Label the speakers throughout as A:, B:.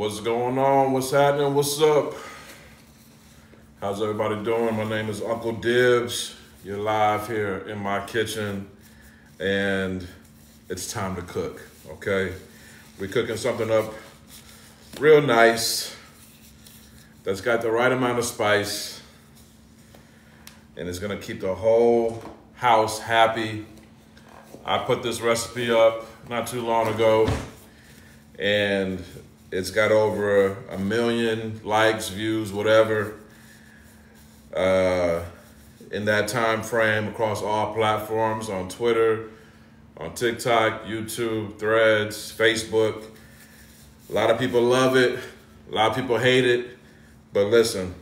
A: What's going on? What's happening? What's up? How's everybody doing? My name is Uncle Dibbz. You're live here in my kitchen, and it's time to cook, okay? We're cooking something up real nice that's got the right amount of spice, and it's gonna keep the whole house happy. I put this recipe up not too long ago, and it's got over a million likes, views, whatever. Uh, in that time frame across all platforms on Twitter, on TikTok, YouTube, Threads, Facebook. A lot of people love it. A lot of people hate it. But listen,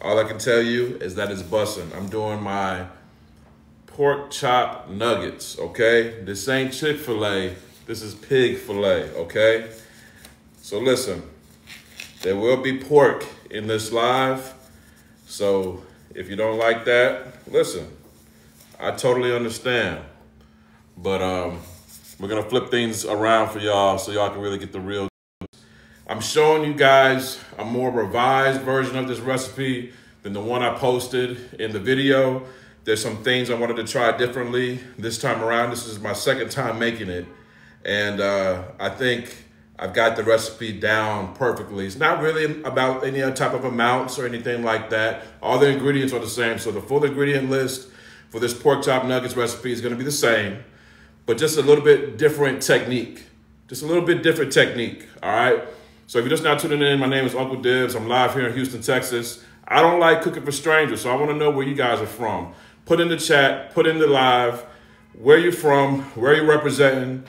A: all I can tell you is that it's busting. I'm doing my pork chop nuggets, okay? This ain't Chick-fil-A. This is pig filet, okay? So listen, there will be pork in this live. So if you don't like that, listen, I totally understand. But um, we're gonna flip things around for y'all so y'all can really get the real. I'm showing you guys a more revised version of this recipe than the one I posted in the video. There's some things I wanted to try differently this time around. This is my second time making it. And uh, I think I've got the recipe down perfectly. It's not really about any type of amounts or anything like that. All the ingredients are the same. So the full ingredient list for this pork chop nuggets recipe is gonna be the same, but just a little bit different technique. Just a little bit different technique, all right? So if you're just now tuning in, my name is Uncle Dibbz. I'm live here in Houston, Texas. I don't like cooking for strangers, so I wanna know where you guys are from. Put in the chat, put in the live, where you're from, where you're representing,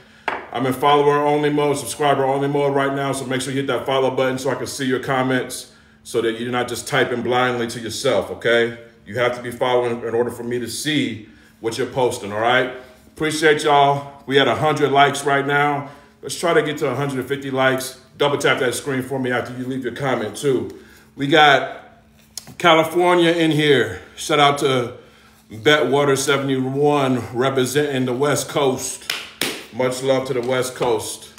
A: I'm in follower only mode, subscriber only mode right now. So make sure you hit that follow button so I can see your comments so that you're not just typing blindly to yourself, okay? You have to be following in order for me to see what you're posting, all right? Appreciate y'all. We had 100 likes right now. Let's try to get to 150 likes. Double tap that screen for me after you leave your comment too. We got California in here. Shout out to Betwater 71 representing the West Coast. Much love to the West Coast.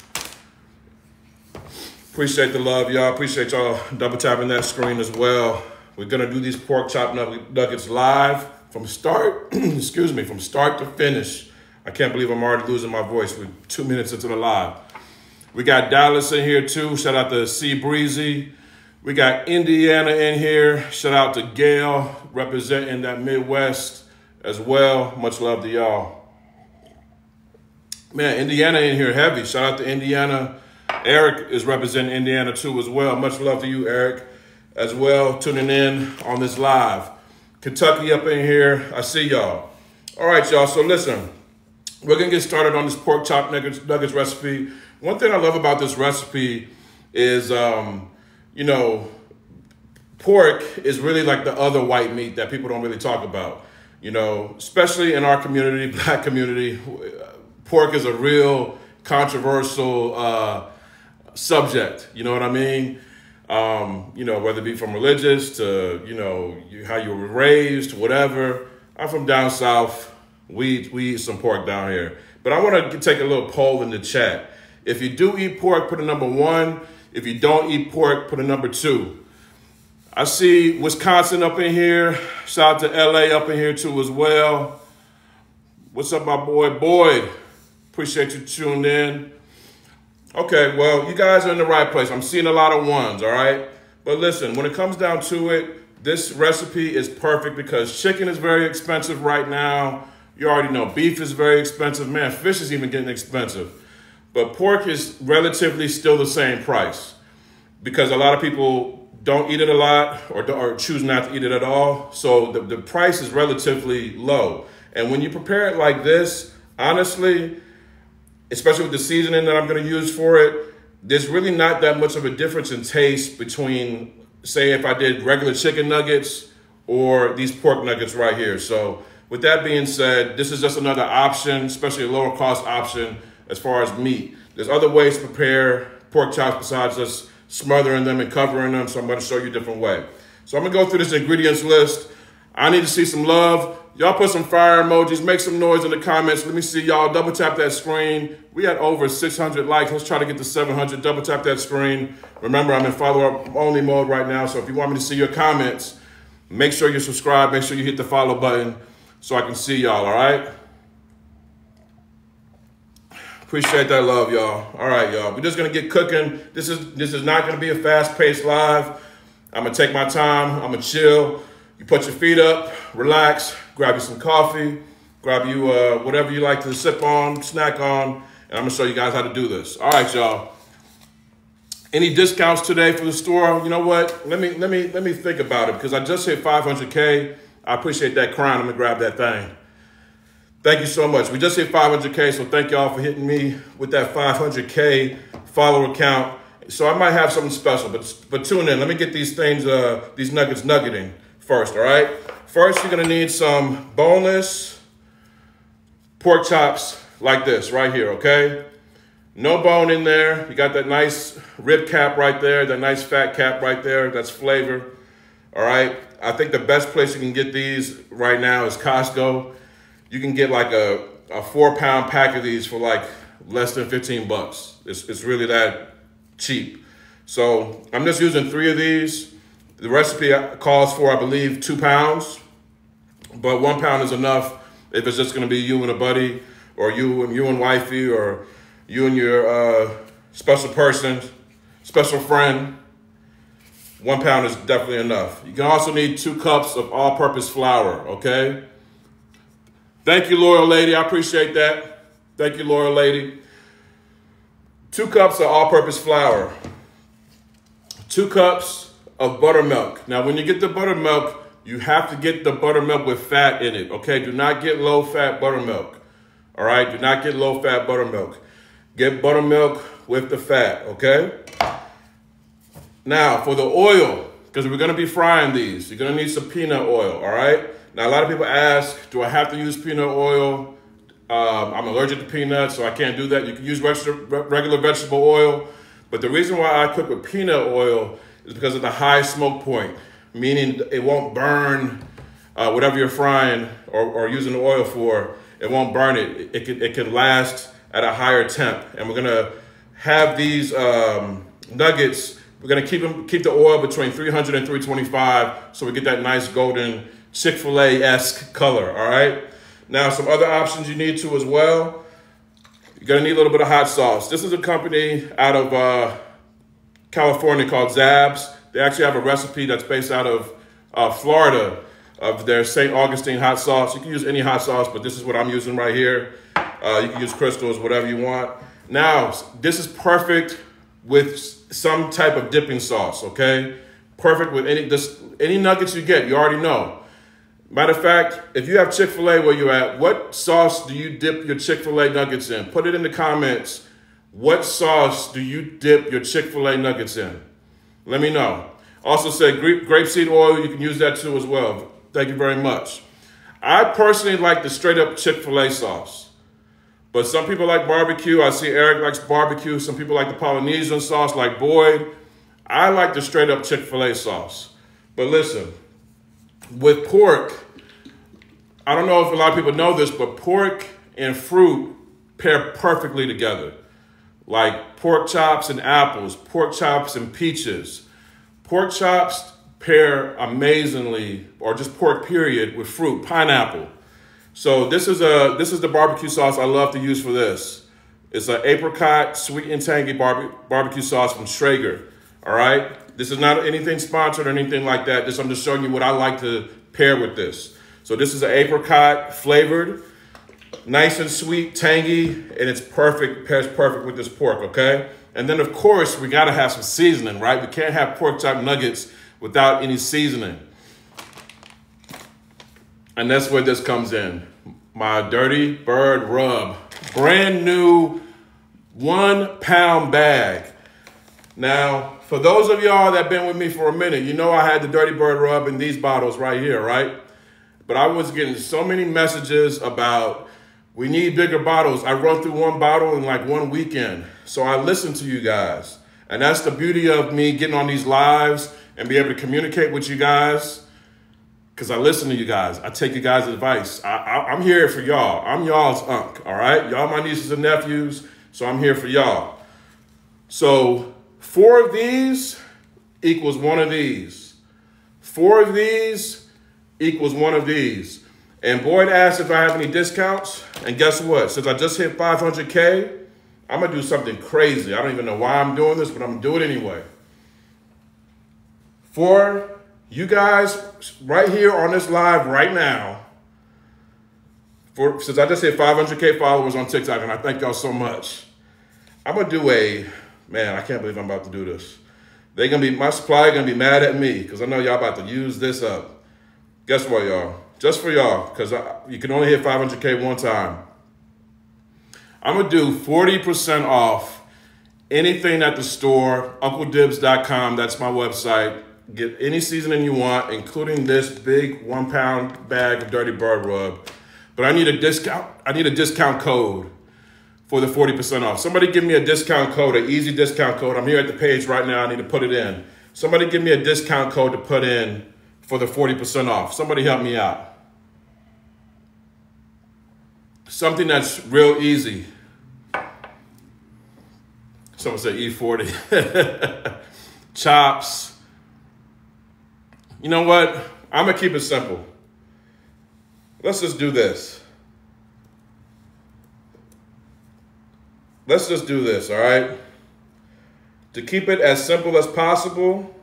A: Appreciate the love, y'all. Appreciate y'all double tapping that screen as well. We're gonna do these pork chop nuggets live from start, excuse me, from start to finish. I can't believe I'm already losing my voice. We're two minutes into the live. We got Dallas in here too. Shout out to C Breezy. We got Indiana in here. Shout out to Gail representing that Midwest as well. Much love to y'all. Man, Indiana in here heavy. Shout out to Indiana. Eric is representing Indiana too as well. Much love to you, Eric, as well, tuning in on this live. Kentucky up in here. I see y'all. All right, y'all. So listen, we're going to get started on this pork chop nuggets, nuggets recipe. One thing I love about this recipe is, um, you know, pork is really like the other white meat that people don't really talk about. You know, especially in our community, black community, pork is a real controversial uh, subject. You know what I mean? Um, you know, whether it be from religious to, you know, you, how you were raised, whatever. I'm from down south. We, we eat some pork down here. But I want to take a little poll in the chat. If you do eat pork, put a number one. If you don't eat pork, put a number two. I see Wisconsin up in here. Shout out to LA up in here too as well. What's up, my boy Boyd? Appreciate you tuning in. Okay, well, you guys are in the right place. I'm seeing a lot of ones, all right? But listen, when it comes down to it, this recipe is perfect because chicken is very expensive right now. You already know beef is very expensive. Man, fish is even getting expensive. But pork is relatively still the same price because a lot of people don't eat it a lot or, or choose not to eat it at all. So the, the price is relatively low. And when you prepare it like this, honestly, especially with the seasoning that I'm going to use for it, there's really not that much of a difference in taste between, say, if I did regular chicken nuggets or these pork nuggets right here. So with that being said, this is just another option, especially a lower cost option as far as meat. There's other ways to prepare pork chops besides just smothering them and covering them. So I'm going to show you a different way. So I'm going to go through this ingredients list. I need to see some love. Y'all put some fire emojis, make some noise in the comments. Let me see y'all. Double tap that screen. We had over 600 likes. Let's try to get to 700. Double tap that screen. Remember, I'm in follow up only mode right now. So if you want me to see your comments, make sure you subscribe. Make sure you hit the follow button so I can see y'all, all right? Appreciate that love, y'all. All right, y'all. We're just gonna get cooking. This is this is not gonna be a fast-paced live. I'm gonna take my time. I'm gonna chill. You put your feet up, relax, grab you some coffee, grab you uh, whatever you like to sip on, snack on, and I'm gonna show you guys how to do this. All right, y'all. Any discounts today for the store? You know what? Let me let me let me think about it because I just hit 500k. I appreciate that crown. I'm gonna grab that thing. Thank you so much. We just hit 500k, so thank y'all for hitting me with that 500k follower count. So I might have something special, but but tune in. Let me get these things, uh, these nuggets nuggeting first, all right? First, you're gonna need some boneless pork chops like this right here, okay? No bone in there. You got that nice rib cap right there, that nice fat cap right there. That's flavor, all right? I think the best place you can get these right now is Costco. You can get like a, a four pound pack of these for like less than 15 bucks. It's, it's really that cheap. So I'm just using three of these. The recipe calls for, I believe, two pounds, but one pound is enough if it's just gonna be you and a buddy, or you and you and wifey, or you and your uh, special person, special friend. One pound is definitely enough. You can also need two cups of all-purpose flour, okay? Thank you, loyal lady. I appreciate that. Thank you, loyal lady. Two cups of all-purpose flour. Two cups of buttermilk. Now, when you get the buttermilk, you have to get the buttermilk with fat in it, okay? Do not get low fat buttermilk, all right? Do not get low fat buttermilk. Get buttermilk with the fat, okay? Now, for the oil, because we're gonna be frying these, you're gonna need some peanut oil, all right? Now, a lot of people ask, do I have to use peanut oil? Um, I'm allergic to peanuts, so I can't do that. You can use regular vegetable oil, but the reason why I cook with peanut oil is because of the high smoke point, meaning it won't burn uh, whatever you're frying or, or using the oil for. It won't burn it. It can, it can last at a higher temp. And we're gonna have these um, nuggets, we're gonna keep them, keep the oil between 300 and 325 so we get that nice golden Chick-fil-A-esque color, all right? Now, some other options you need to as well. You're gonna need a little bit of hot sauce. This is a company out of uh, California called Zabs. They actually have a recipe that's based out of uh, Florida of their St. Augustine hot sauce. You can use any hot sauce, but this is what I'm using right here. Uh, you can use crystals, whatever you want. Now, this is perfect with some type of dipping sauce, okay? Perfect with any, this, any nuggets you get, you already know. Matter of fact, if you have Chick-fil-A where you're at, what sauce do you dip your Chick-fil-A nuggets in? Put it in the comments what sauce do you dip your Chick-fil-A nuggets in? Let me know. Also said grape, grapeseed oil, you can use that too as well. Thank you very much. I personally like the straight up Chick-fil-A sauce. But some people like barbecue. I see Eric likes barbecue. Some people like the Polynesian sauce like Boyd. I like the straight up Chick-fil-A sauce. But listen, with pork, I don't know if a lot of people know this, but pork and fruit pair perfectly together like pork chops and apples, pork chops and peaches. Pork chops pair amazingly, or just pork period, with fruit, pineapple. So this is a this is the barbecue sauce I love to use for this. It's an apricot sweet and tangy barbe barbecue sauce from Traeger. All right, this is not anything sponsored or anything like that. This I'm just showing you what I like to pair with this. So this is an apricot flavored nice and sweet, tangy, and it's perfect, pairs perfect with this pork, okay? And then of course, we gotta have some seasoning, right? We can't have pork chop nuggets without any seasoning. And that's where this comes in. My Durtty Bird Rub. Brand new one pound bag. Now, for those of y'all that been with me for a minute, you know I had the Durtty Bird Rub in these bottles right here, right? But I was getting so many messages about we need bigger bottles. I run through one bottle in like one weekend. So I listen to you guys. And that's the beauty of me getting on these lives and be able to communicate with you guys. because I listen to you guys. I take you guys' advice. I, I'm here for y'all. I'm y'all's unk, all right? Y'all my nieces and nephews, so I'm here for y'all. So four of these equals one of these. Four of these equals one of these. And Boyd asked if I have any discounts. And guess what? Since I just hit 500K, I'm going to do something crazy. I don't even know why I'm doing this, but I'm going to do it anyway. For you guys right here on this live right now, for since I just hit 500K followers on TikTok, and I thank y'all so much, I'm going to do a, man, I can't believe I'm about to do this. They're going to be, my supplier going to be mad at me because I know y'all about to use this up. Guess what, y'all? Just for y'all, because you can only hit 500K one time. I'm going to do 40% off anything at the store, UncleDibbz.com. That's my website. Get any seasoning you want, including this big one pound bag of Durtty Bird Rub. But I need a discount. I need a discount code for the 40% off. Somebody give me a discount code, an easy discount code. I'm here at the page right now. I need to put it in. Somebody give me a discount code to put in for the 40% off. Somebody help me out. Something that's real easy. Someone said E40. Chops. You know what? I'm going to keep it simple. Let's just do this. Let's just do this, all right? To keep it as simple as possible,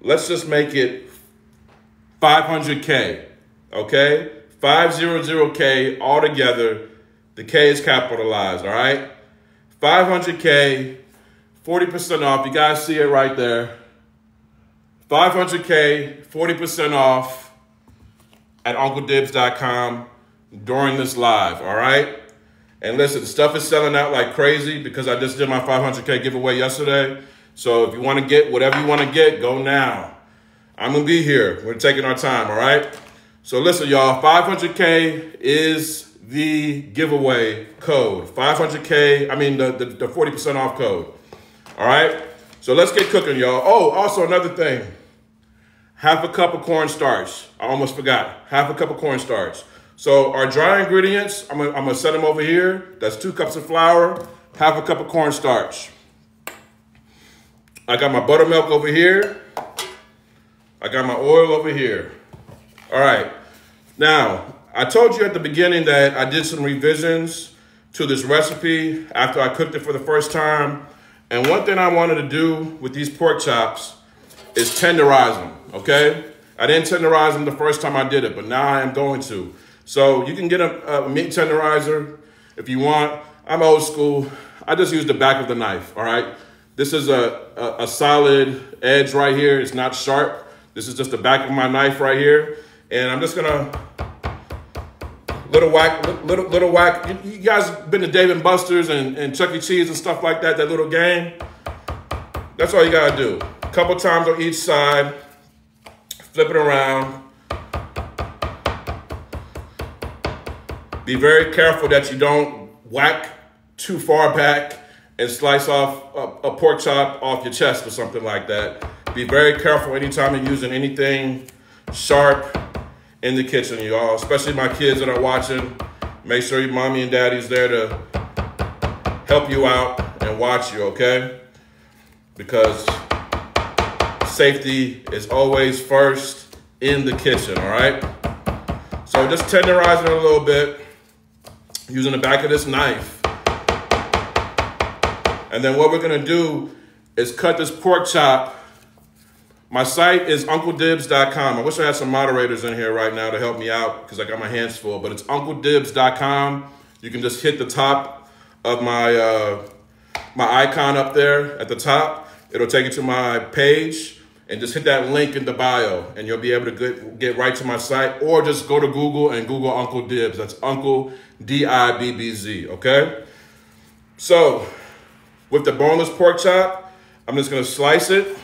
A: let's just make it 500K, okay? 500K altogether. The K is capitalized, all right? 500K, 40% off. You guys see it right there. 500K, 40% off at UncleDibbz.com during this live, all right? And listen, stuff is selling out like crazy because I just did my 500K giveaway yesterday. So if you want to get whatever you want to get, go now. I'm going to be here. We're taking our time, all right? So listen, y'all, 500K is the giveaway code. 500K, I mean the, the, the 40% off code. All right? So let's get cooking, y'all. Oh, also another thing. Half a cup of cornstarch. I almost forgot. Half a cup of cornstarch. So our dry ingredients, I'm gonna, I'm gonna set them over here. That's two cups of flour, half a cup of cornstarch. I got my buttermilk over here. I got my oil over here. All right. Now, I told you at the beginning that I did some revisions to this recipe after I cooked it for the first time. And one thing I wanted to do with these pork chops is tenderize them, okay? I didn't tenderize them the first time I did it, but now I am going to. So you can get a, a meat tenderizer if you want. I'm old school. I just use the back of the knife, all right? This is a, a, a solid edge right here. It's not sharp. This is just the back of my knife right here. And I'm just gonna little whack, little little whack. You, guys been to Dave and Buster's and, and Chuck E. Cheese and stuff like that, that little game? That's all you gotta do. A couple times on each side, flip it around. Be very careful that you don't whack too far back and slice off a, a pork chop off your chest or something like that. Be very careful anytime you're using anything sharp in the kitchen, y'all. Especially my kids that are watching. Make sure your mommy and daddy's there to help you out and watch you, okay? Because safety is always first in the kitchen, all right? So just tenderize it a little bit using the back of this knife. And then what we're gonna do is cut this pork chop my site is uncledibbz.com. I wish I had some moderators in here right now to help me out because I got my hands full, but it's uncledibbz.com. You can just hit the top of my uh, my icon up there at the top. It'll take you to my page and just hit that link in the bio and you'll be able to get, get right to my site or just go to Google and Google Uncle Dibbz. That's Uncle D-I-B-B-Z, okay? So with the boneless pork chop, I'm just gonna slice it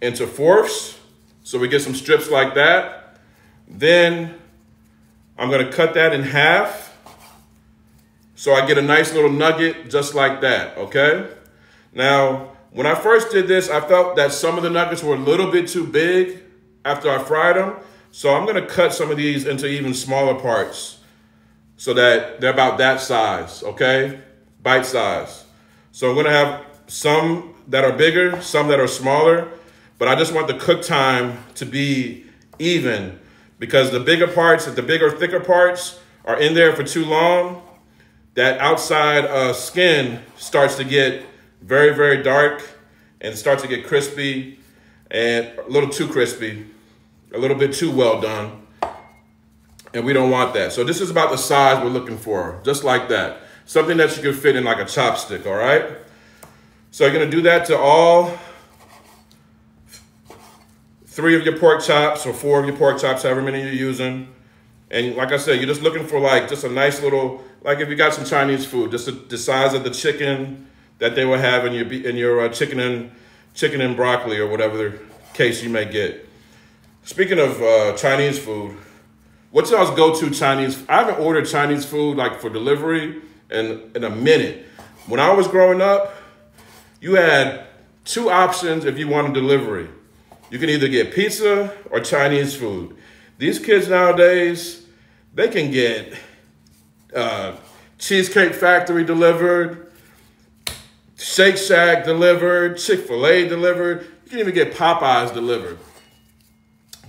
A: into fourths. So we get some strips like that. Then I'm gonna cut that in half. So I get a nice little nugget just like that, okay? Now, when I first did this, I felt that some of the nuggets were a little bit too big after I fried them. So I'm gonna cut some of these into even smaller parts so that they're about that size, okay? Bite size. So I'm gonna have some that are bigger, some that are smaller, but I just want the cook time to be even because the bigger parts, the bigger, thicker parts are in there for too long, that outside uh, skin starts to get very, very dark and starts to get crispy and a little too crispy, a little bit too well done. And we don't want that. So this is about the size we're looking for, just like that. Something that you can fit in like a chopstick, all right? So you're gonna do that to all three of your pork chops or four of your pork chops, however many you're using. And like I said, you're just looking for like just a nice little, like if you got some Chinese food, just the, the size of the chicken that they will have in your in your uh, chicken and chicken and broccoli or whatever case you may get. Speaking of uh, Chinese food, what's y'all's go-to Chinese? I haven't ordered Chinese food like for delivery in in a minute. When I was growing up, you had two options if you wanted delivery. You can either get pizza or Chinese food. These kids nowadays, they can get uh, Cheesecake Factory delivered, Shake Shack delivered, Chick fil A delivered. You can even get Popeyes delivered.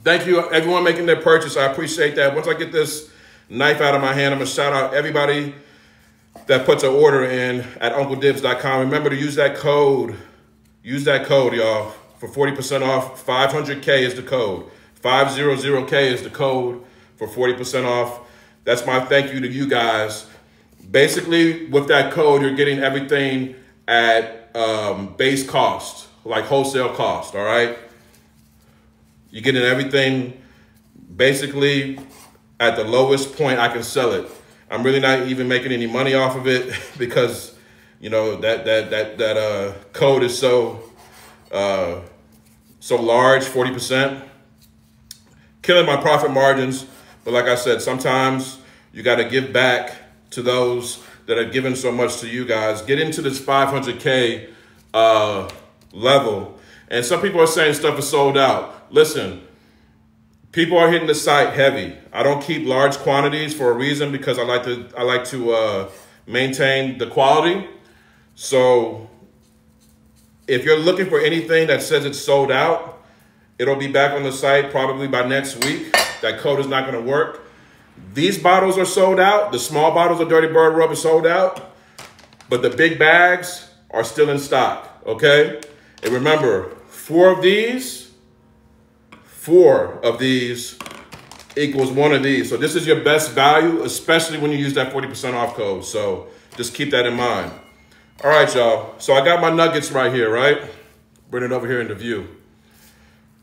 A: Thank you, everyone making their purchase. I appreciate that. Once I get this knife out of my hand, I'm going to shout out everybody that puts an order in at UncleDibbz.com. Remember to use that code. Use that code, y'all for 40% off. 500K is the code. 500K is the code for 40% off. That's my thank you to you guys. Basically, with that code, you're getting everything at um, base cost, like wholesale cost, all right? You're getting everything basically at the lowest point I can sell it. I'm really not even making any money off of it because, you know, that that that that uh, code is so uh, so large, 40%, killing my profit margins. But like I said, sometimes you got to give back to those that have given so much to you guys. Get into this 500K uh, level. And some people are saying stuff is sold out. Listen, people are hitting the site heavy. I don't keep large quantities for a reason because I like to I like to uh, maintain the quality. So if you're looking for anything that says it's sold out, it'll be back on the site probably by next week. That code is not going to work. These bottles are sold out. The small bottles of Durtty Bird Rub are sold out. But the big bags are still in stock, okay? And remember, four of these, four of these equals one of these. So this is your best value, especially when you use that 40% off code. So just keep that in mind. All right, y'all. So I got my nuggets right here, right? Bring it over here into view.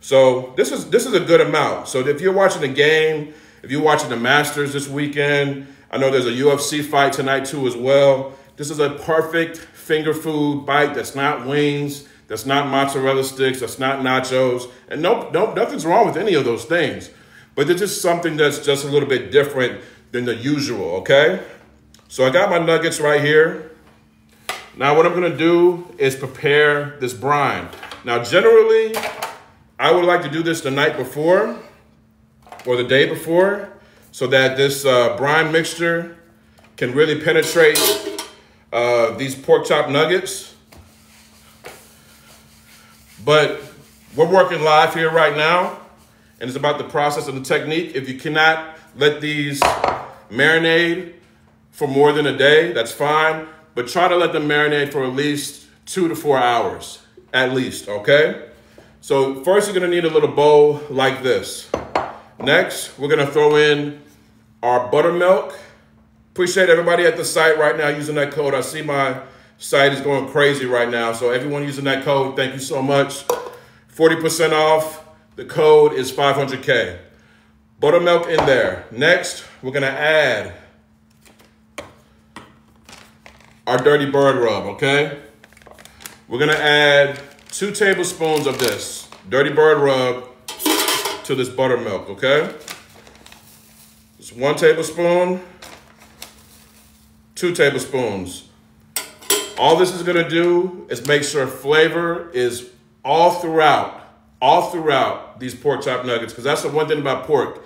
A: So this is this is a good amount. So if you're watching the game, if you're watching the Masters this weekend, I know there's a UFC fight tonight too as well. This is a perfect finger food bite that's not wings, that's not mozzarella sticks, that's not nachos, and nope, nope, nothing's wrong with any of those things. But it's just something that's just a little bit different than the usual, okay? So I got my nuggets right here. Now what I'm gonna do is prepare this brine. Now generally, I would like to do this the night before or the day before so that this uh, brine mixture can really penetrate uh, these pork chop nuggets. But we're working live here right now and it's about the process and the technique. If you cannot let these marinate for more than a day, that's fine but try to let them marinate for at least two to four hours, at least, okay? So first you're gonna need a little bowl like this. Next, we're gonna throw in our buttermilk. Appreciate everybody at the site right now using that code. I see my site is going crazy right now. So everyone using that code, thank you so much. 40% off, the code is 500K. Buttermilk in there. Next, we're gonna add our Durtty Bird rub, okay? We're gonna add two tablespoons of this Durtty Bird rub to this buttermilk, okay? It's one tablespoon, two tablespoons. All this is gonna do is make sure flavor is all throughout, all throughout these pork chop nuggets, because that's the one thing about pork.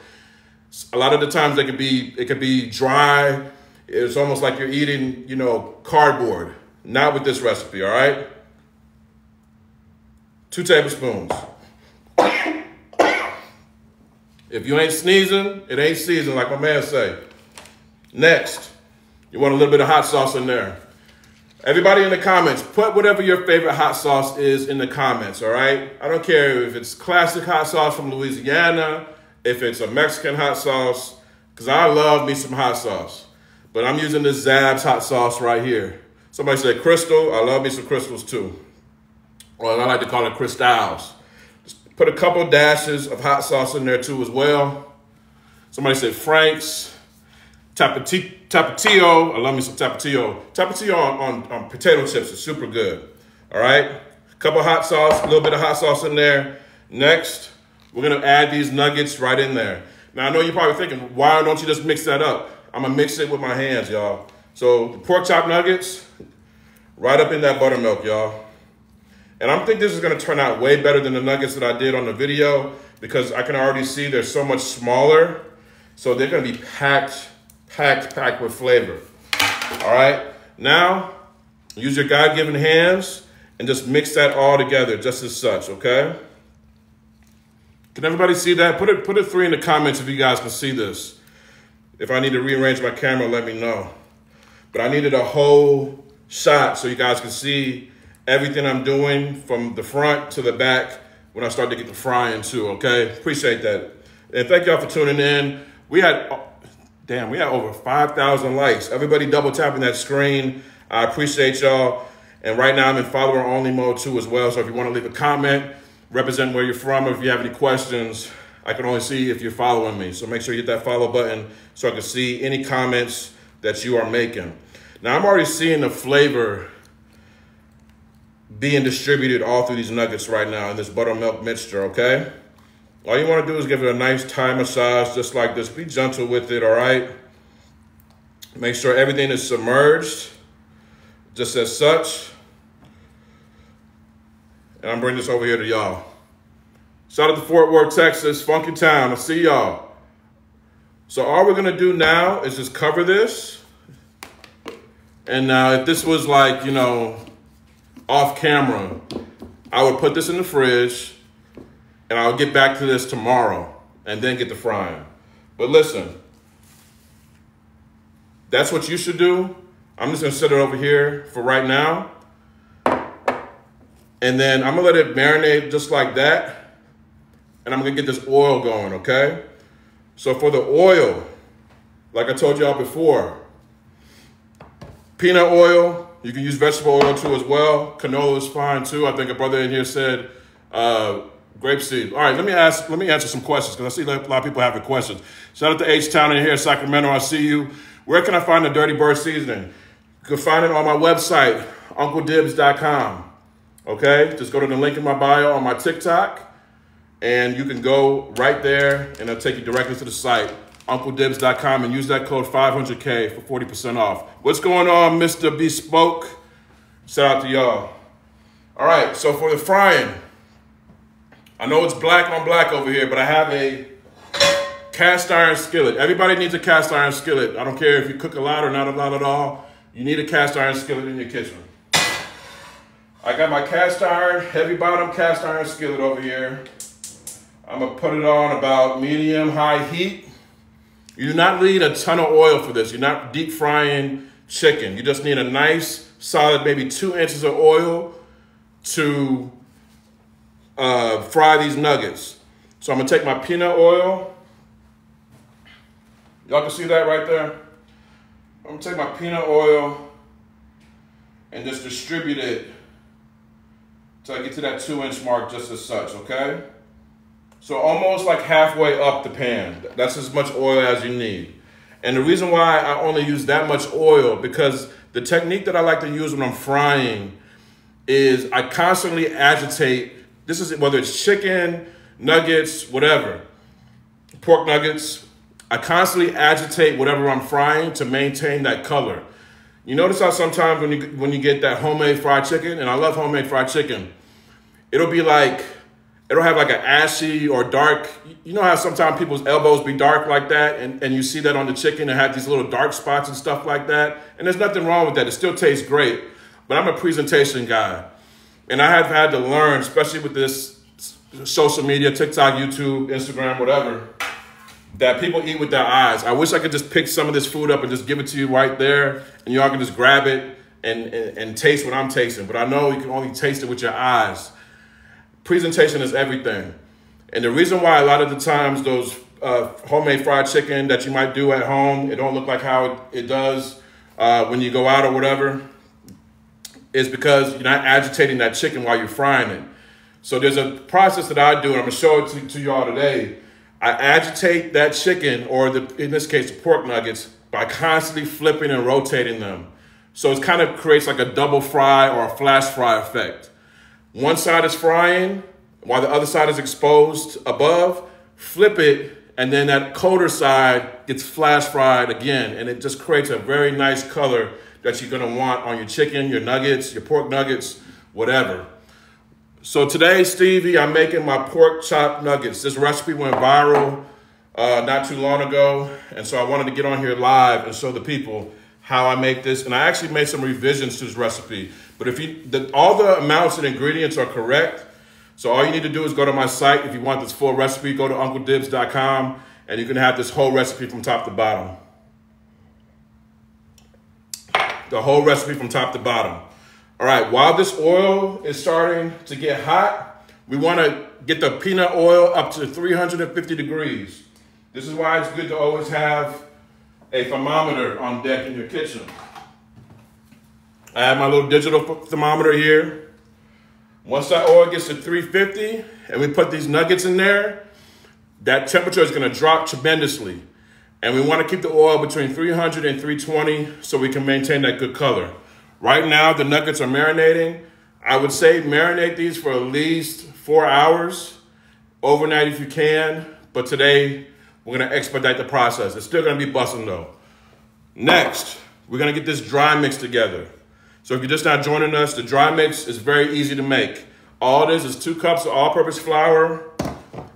A: A lot of the times they could be, it could be dry. It's almost like you're eating, you know, cardboard. Not with this recipe, all right? Two tablespoons. If you ain't sneezing, it ain't seasoned, like my man say. Next, you want a little bit of hot sauce in there. Everybody in the comments, put whatever your favorite hot sauce is in the comments, all right? I don't care if it's classic hot sauce from Louisiana, if it's a Mexican hot sauce, because I love me some hot sauce. But I'm using the Zabs hot sauce right here. Somebody said crystal, I love me some crystals too. Or I like to call it crystals. Just put a couple dashes of hot sauce in there too as well. Somebody said Frank's. Tapatio, I love me some Tapatio. Tapatio on, on, on potato chips is super good. All right, couple hot sauce, a little bit of hot sauce in there. Next, we're gonna add these nuggets right in there. Now I know you're probably thinking, why don't you just mix that up? I'm gonna mix it with my hands, y'all. So the pork chop nuggets, right up in that buttermilk, y'all. And I'm think this is gonna turn out way better than the nuggets that I did on the video because I can already see they're so much smaller. So they're gonna be packed packed, packed with flavor. All right, now use your God-given hands and just mix that all together just as such, okay? Can everybody see that? Put it, put it three in the comments if you guys can see this. If I need to rearrange my camera, let me know. But I needed a whole shot so you guys can see everything I'm doing from the front to the back when I start to get the frying too, okay? Appreciate that. And thank y'all for tuning in. We had Damn, we had over 5,000 likes. Everybody double tapping that screen. I appreciate y'all. And right now I'm in follower only mode too as well. So if you want to leave a comment, represent where you're from, if you have any questions, I can only see if you're following me. So make sure you hit that follow button so I can see any comments that you are making. Now I'm already seeing the flavor being distributed all through these nuggets right now in this buttermilk mixture, okay? All you want to do is give it a nice Thai massage just like this. Be gentle with it, all right? Make sure everything is submerged just as such. And I'm bringing this over here to y'all. Shout out to Fort Worth, Texas, Funky Town. I'll see y'all. So all we're gonna do now is just cover this. And now if this was like, you know, off camera, I would put this in the fridge, and I'll get back to this tomorrow and then get the frying. But listen, that's what you should do. I'm just gonna set it over here for right now. And then I'm gonna let it marinate just like that. And I'm gonna get this oil going, okay? So for the oil, like I told y'all before, peanut oil, you can use vegetable oil too as well. Canola is fine too. I think a brother in here said uh, Grapeseed. All right, let me ask. Let me answer some questions because I see a lot of people having questions. Shout out to H Town in here, Sacramento. I see you. Where can I find the Durtty Bird seasoning? You can find it on my website, UncleDibbz.com. Okay, just go to the link in my bio on my TikTok, and you can go right there, and it'll take you directly to the site, UncleDibbz.com, and use that code 500K for 40% off. What's going on, Mr. Bespoke? Shout out to y'all. All right, so for the frying. I know it's black on black over here, but I have a cast iron skillet. Everybody needs a cast iron skillet. I don't care if you cook a lot or not a lot at all. You need a cast iron skillet in your kitchen. I got my cast iron, heavy bottom cast iron skillet over here. I'm gonna put it on about medium high heat. You do not need a ton of oil for this. You're not deep frying chicken. You just need a nice solid, maybe two inches of oil to uh, fry these nuggets. So I'm gonna take my peanut oil. Y'all can see that right there? I'm gonna take my peanut oil and just distribute it till I get to that two inch mark just as such, okay? So almost like halfway up the pan. That's as much oil as you need. And the reason why I only use that much oil, because the technique that I like to use when I'm frying is I constantly agitate this is whether it's chicken, nuggets, whatever, pork nuggets. I constantly agitate whatever I'm frying to maintain that color. You notice how sometimes when you when you get that homemade fried chicken, and I love homemade fried chicken, it'll be like it'll have like an ashy or dark. You know how sometimes people's elbows be dark like that, and, and you see that on the chicken and have these little dark spots and stuff like that. And there's nothing wrong with that. It still tastes great. But I'm a presentation guy. And I have had to learn, especially with this social media, TikTok, YouTube, Instagram, whatever, that people eat with their eyes. I wish I could just pick some of this food up and just give it to you right there, and y'all can just grab it and, and, and taste what I'm tasting. But I know you can only taste it with your eyes. Presentation is everything. And the reason why a lot of the times those uh, homemade fried chicken that you might do at home, it don't look like how it, does uh, when you go out or whatever, is because you're not agitating that chicken while you're frying it. So there's a process that I do, and I'm gonna show it to, to y'all today. I agitate that chicken, or the, in this case, the pork nuggets, by constantly flipping and rotating them. So it kind of creates like a double fry or a flash fry effect. One side is frying while the other side is exposed above, flip it, and then that colder side gets flash fried again, and it just creates a very nice color that you're gonna want on your chicken, your nuggets, your pork nuggets, whatever. So today, Stevie, I'm making my pork chop nuggets. This recipe went viral uh, not too long ago, and so I wanted to get on here live and show the people how I make this. And I actually made some revisions to this recipe. But if you, the, all the amounts and ingredients are correct, so all you need to do is go to my site. If you want this full recipe, go to UncleDibbz.com, and you can have this whole recipe from top to bottom. The whole recipe from top to bottom. All right, while this oil is starting to get hot, we want to get the peanut oil up to 350 degrees. This is why it's good to always have a thermometer on deck in your kitchen. I have my little digital thermometer here. Once that oil gets to 350 and we put these nuggets in there, that temperature is going to drop tremendously. And we want to keep the oil between 300 and 320 so we can maintain that good color. Right now, the nuggets are marinating. I would say marinate these for at least four hours, overnight if you can. But today, we're gonna expedite the process. It's still gonna be busting though. Next, we're gonna get this dry mix together. So if you're just not joining us, the dry mix is very easy to make. All it is is two cups of all-purpose flour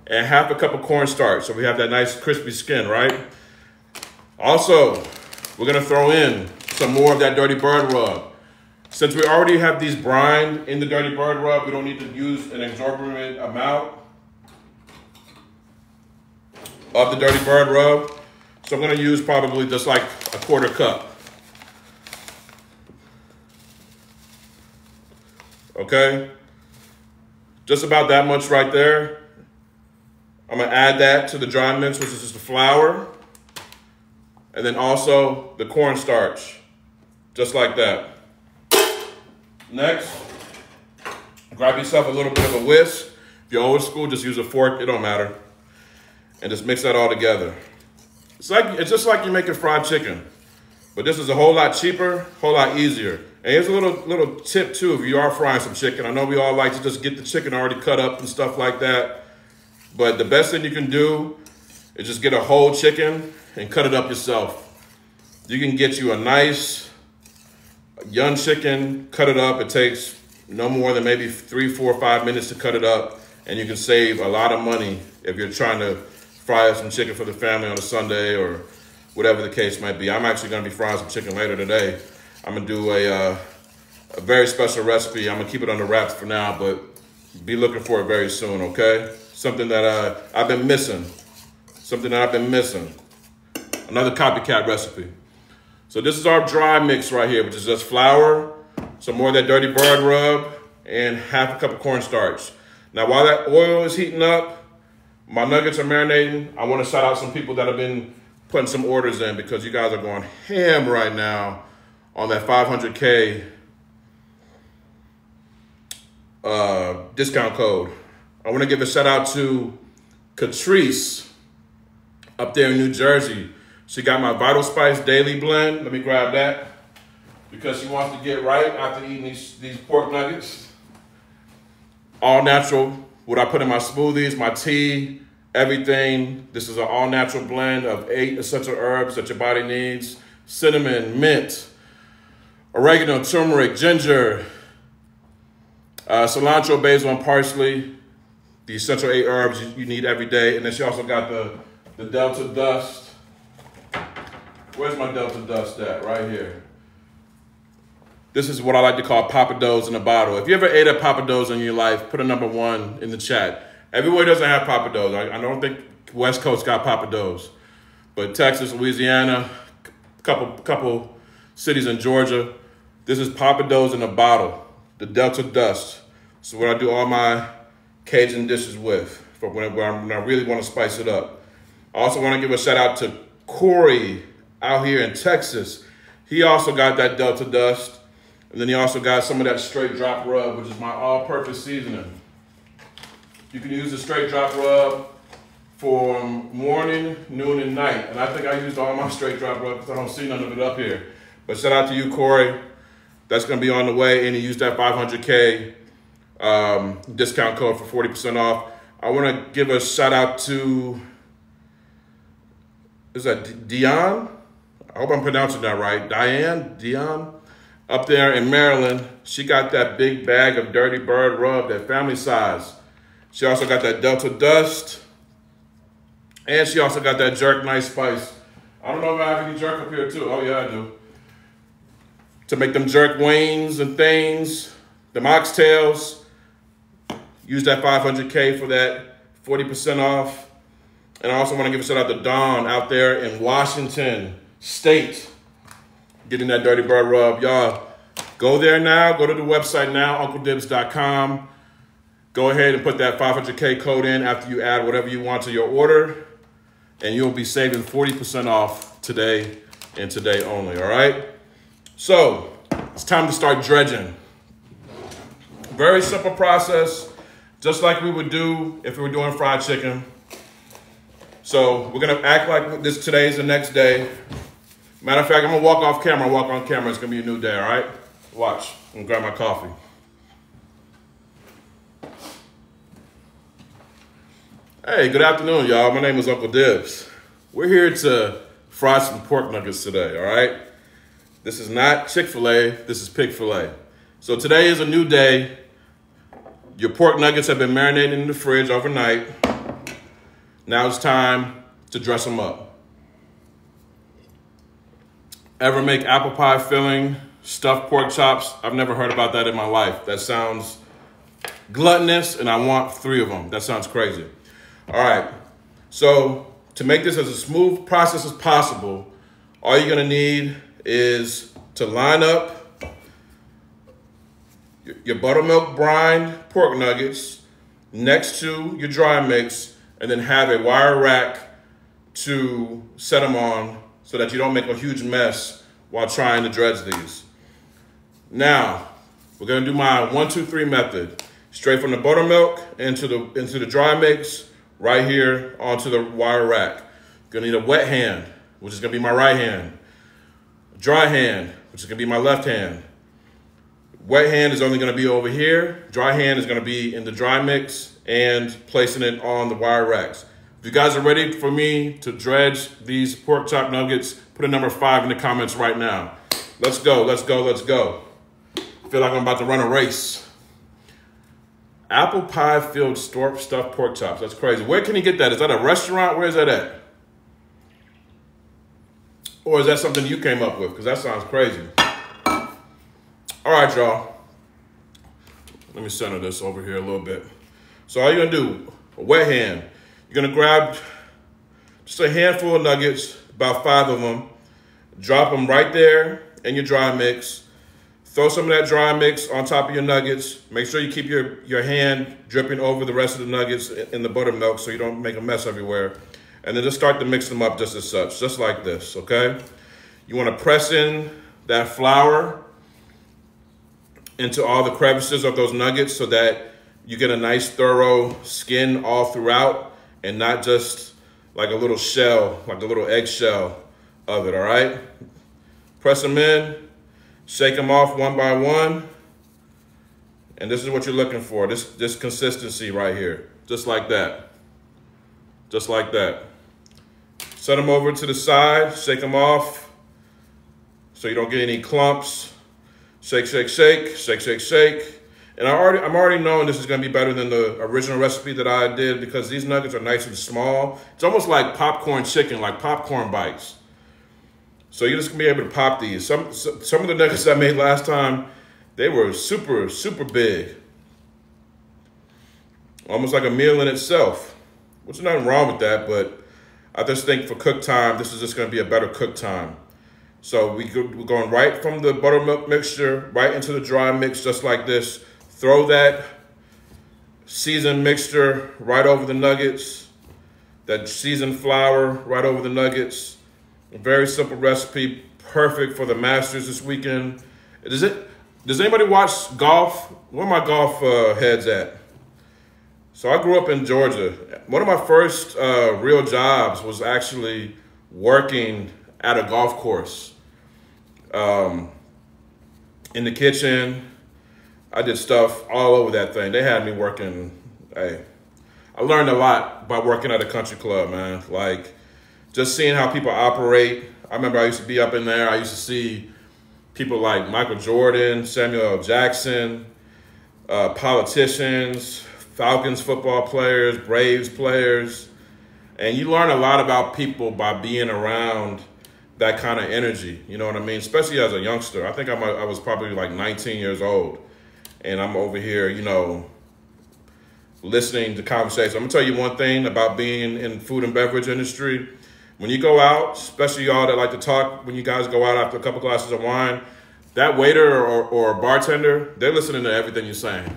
A: and half a cup of cornstarch. So we have that nice crispy skin, right? Also, we're gonna throw in some more of that Durtty Bird rub. Since we already have these brine in the Durtty Bird Rub, we don't need to use an exorbitant amount of the Durtty Bird Rub. So I'm gonna use probably just like a quarter cup. Okay? Just about that much right there. I'm gonna add that to the dry mix, which is just the flour. And then also the cornstarch, just like that. Next, grab yourself a little bit of a whisk. If you're old school, just use a fork, it don't matter. And just mix that all together. It's like it's just like you're making fried chicken. But this is a whole lot cheaper, whole lot easier. And here's a little little tip too if you are frying some chicken. I know we all like to just get the chicken already cut up and stuff like that. But the best thing you can do is just get a whole chicken and cut it up yourself. You can get you a nice young chicken, cut it up. It takes no more than maybe three, four, five minutes to cut it up. And you can save a lot of money if you're trying to fry up some chicken for the family on a Sunday or whatever the case might be. I'm actually gonna be frying some chicken later today. I'm gonna do a, uh, a very special recipe. I'm gonna keep it under wraps for now, but be looking for it very soon, okay? Something that uh, I've been missing. Something that I've been missing. Another copycat recipe. So this is our dry mix right here, which is just flour, some more of that Durtty Bird rub, and half a cup of cornstarch. Now, while that oil is heating up, my nuggets are marinating. I want to shout out some people that have been putting some orders in because you guys are going ham right now on that 500K uh, discount code. I want to give a shout out to Catrice up there in New Jersey. She got my Vital Spice Daily Blend. Let me grab that because she wants to get right after eating these, these pork nuggets. All natural, what I put in my smoothies, my tea, everything. This is an all natural blend of eight essential herbs that your body needs. Cinnamon, mint, oregano, turmeric, ginger, uh, cilantro, basil, and parsley. The essential eight herbs you, you need every day. And then she also got the, the Delta Dust. Where's my Delta Dust at? Right here. This is what I like to call Pappadeaux in a bottle. If you ever ate a Pappadeaux in your life, put a number one in the chat. Everywhere doesn't have Pappadeaux. I, I don't think West Coast got Pappadeaux. But Texas, Louisiana, couple couple cities in Georgia, this is Pappadeaux in a bottle, the Delta Dust. So what I do all my Cajun dishes with, for when, when I really want to spice it up. I also want to give a shout out to Corey out here in Texas. He also got that Delta Dust. And then he also got some of that straight drop rub, which is my all-purpose seasoning. You can use the straight drop rub for morning, noon, and night. And I think I used all my straight drop rub because I don't see none of it up here. But shout out to you, Corey. That's going to be on the way. And he used that 500K um, discount code for 40% off. I want to give a shout out to, is that Dion? I hope I'm pronouncing that right. Diane? Dion? up there in Maryland, she got that big bag of Durtty Bird rub, that family size. She also got that Delta Dust. And she also got that Jerk Nice Spice. I don't know if I have any jerk up here too. Oh yeah, I do. To make them jerk wings and things, the oxtails. Use that 500K for that 40% off. And I also want to give a shout out to Dawn out there in Washington State getting that Durtty Bird rub. Y'all, go there now. Go to the website now, uncledibbz.com. Go ahead and put that 500K code in after you add whatever you want to your order, and you'll be saving 40% off today and today only, all right? So, it's time to start dredging. Very simple process, just like we would do if we were doing fried chicken. So, we're gonna act like this today is the next day. Matter of fact, I'm gonna walk off camera, walk on camera. It's gonna be a new day, all right? Watch. I'm gonna grab my coffee. Hey, good afternoon, y'all. My name is Uncle Dibbz. We're here to fry some pork nuggets today, all right? This is not Chick-fil-A, this is Pig-fil-A. So today is a new day. Your pork nuggets have been marinating in the fridge overnight. Now it's time to dress them up. Ever make apple pie filling, stuffed pork chops? I've never heard about that in my life. That sounds gluttonous, and I want three of them. That sounds crazy. All right. So to make this as a smooth process as possible, all you're gonna need is to line up your buttermilk brine pork nuggets next to your dry mix, and then have a wire rack to set them on so that you don't make a huge mess while trying to dredge these. Now, we're gonna do my one, two, three method. Straight from the buttermilk into the, into the dry mix, right here onto the wire rack. Gonna need a wet hand, which is gonna be my right hand. Dry hand, which is gonna be my left hand. Wet hand is only gonna be over here. Dry hand is gonna be in the dry mix and placing it on the wire racks. If you guys are ready for me to dredge these pork chop nuggets, put a number five in the comments right now. Let's go, let's go, let's go. I feel like I'm about to run a race. Apple pie filled stuffed pork chops. That's crazy. Where can you get that? Is that a restaurant? Where is that at? Or is that something you came up with? Because that sounds crazy. All right, y'all. Let me center this over here a little bit. So all you're gonna do, a wet hand. You're gonna grab just a handful of nuggets, about five of them, drop them right there in your dry mix. Throw some of that dry mix on top of your nuggets. Make sure you keep your, your hand dripping over the rest of the nuggets in the buttermilk so you don't make a mess everywhere. And then just start to mix them up just as such, just like this, okay? You wanna press in that flour into all the crevices of those nuggets so that you get a nice thorough skin all throughout and not just like a little shell, like a little eggshell of it, all right? Press them in, shake them off one by one, and this is what you're looking for, this, this consistency right here, just like that, just like that. Set them over to the side, shake them off so you don't get any clumps. Shake, shake, shake, shake, shake, shake. And I already, I'm already knowing this is going to be better than the original recipe that I did because these nuggets are nice and small. It's almost like popcorn chicken, like popcorn bites. So you're just going to be able to pop these. Some, some of the nuggets I made last time, they were super, super big. Almost like a meal in itself. Which is nothing wrong with that, but I just think for cook time, this is just going to be a better cook time. So we we're going right from the buttermilk mixture right into the dry mix, just like this. Throw that seasoned mixture right over the nuggets, that seasoned flour right over the nuggets. A very simple recipe, perfect for the Masters this weekend. Does it? Does anybody watch golf? Where my golf uh, heads at? So I grew up in Georgia. One of my first uh, real jobs was actually working at a golf course. Um, in the kitchen, I did stuff all over that thing. They had me working. Hey, I learned a lot by working at a country club, man. Like just seeing how people operate. I remember I used to be up in there. I used to see people like Michael Jordan, Samuel L. Jackson, uh, politicians, Falcons football players, Braves players, and you learn a lot about people by being around that kind of energy. You know what I mean? Especially as a youngster. I think I'm a, I was probably like 19 years old, and I'm over here, you know, listening to conversations. I'm gonna tell you one thing about being in food and beverage industry. When you go out, especially y'all that like to talk, when you guys go out after a couple glasses of wine, that waiter or, or bartender, they're listening to everything you're saying.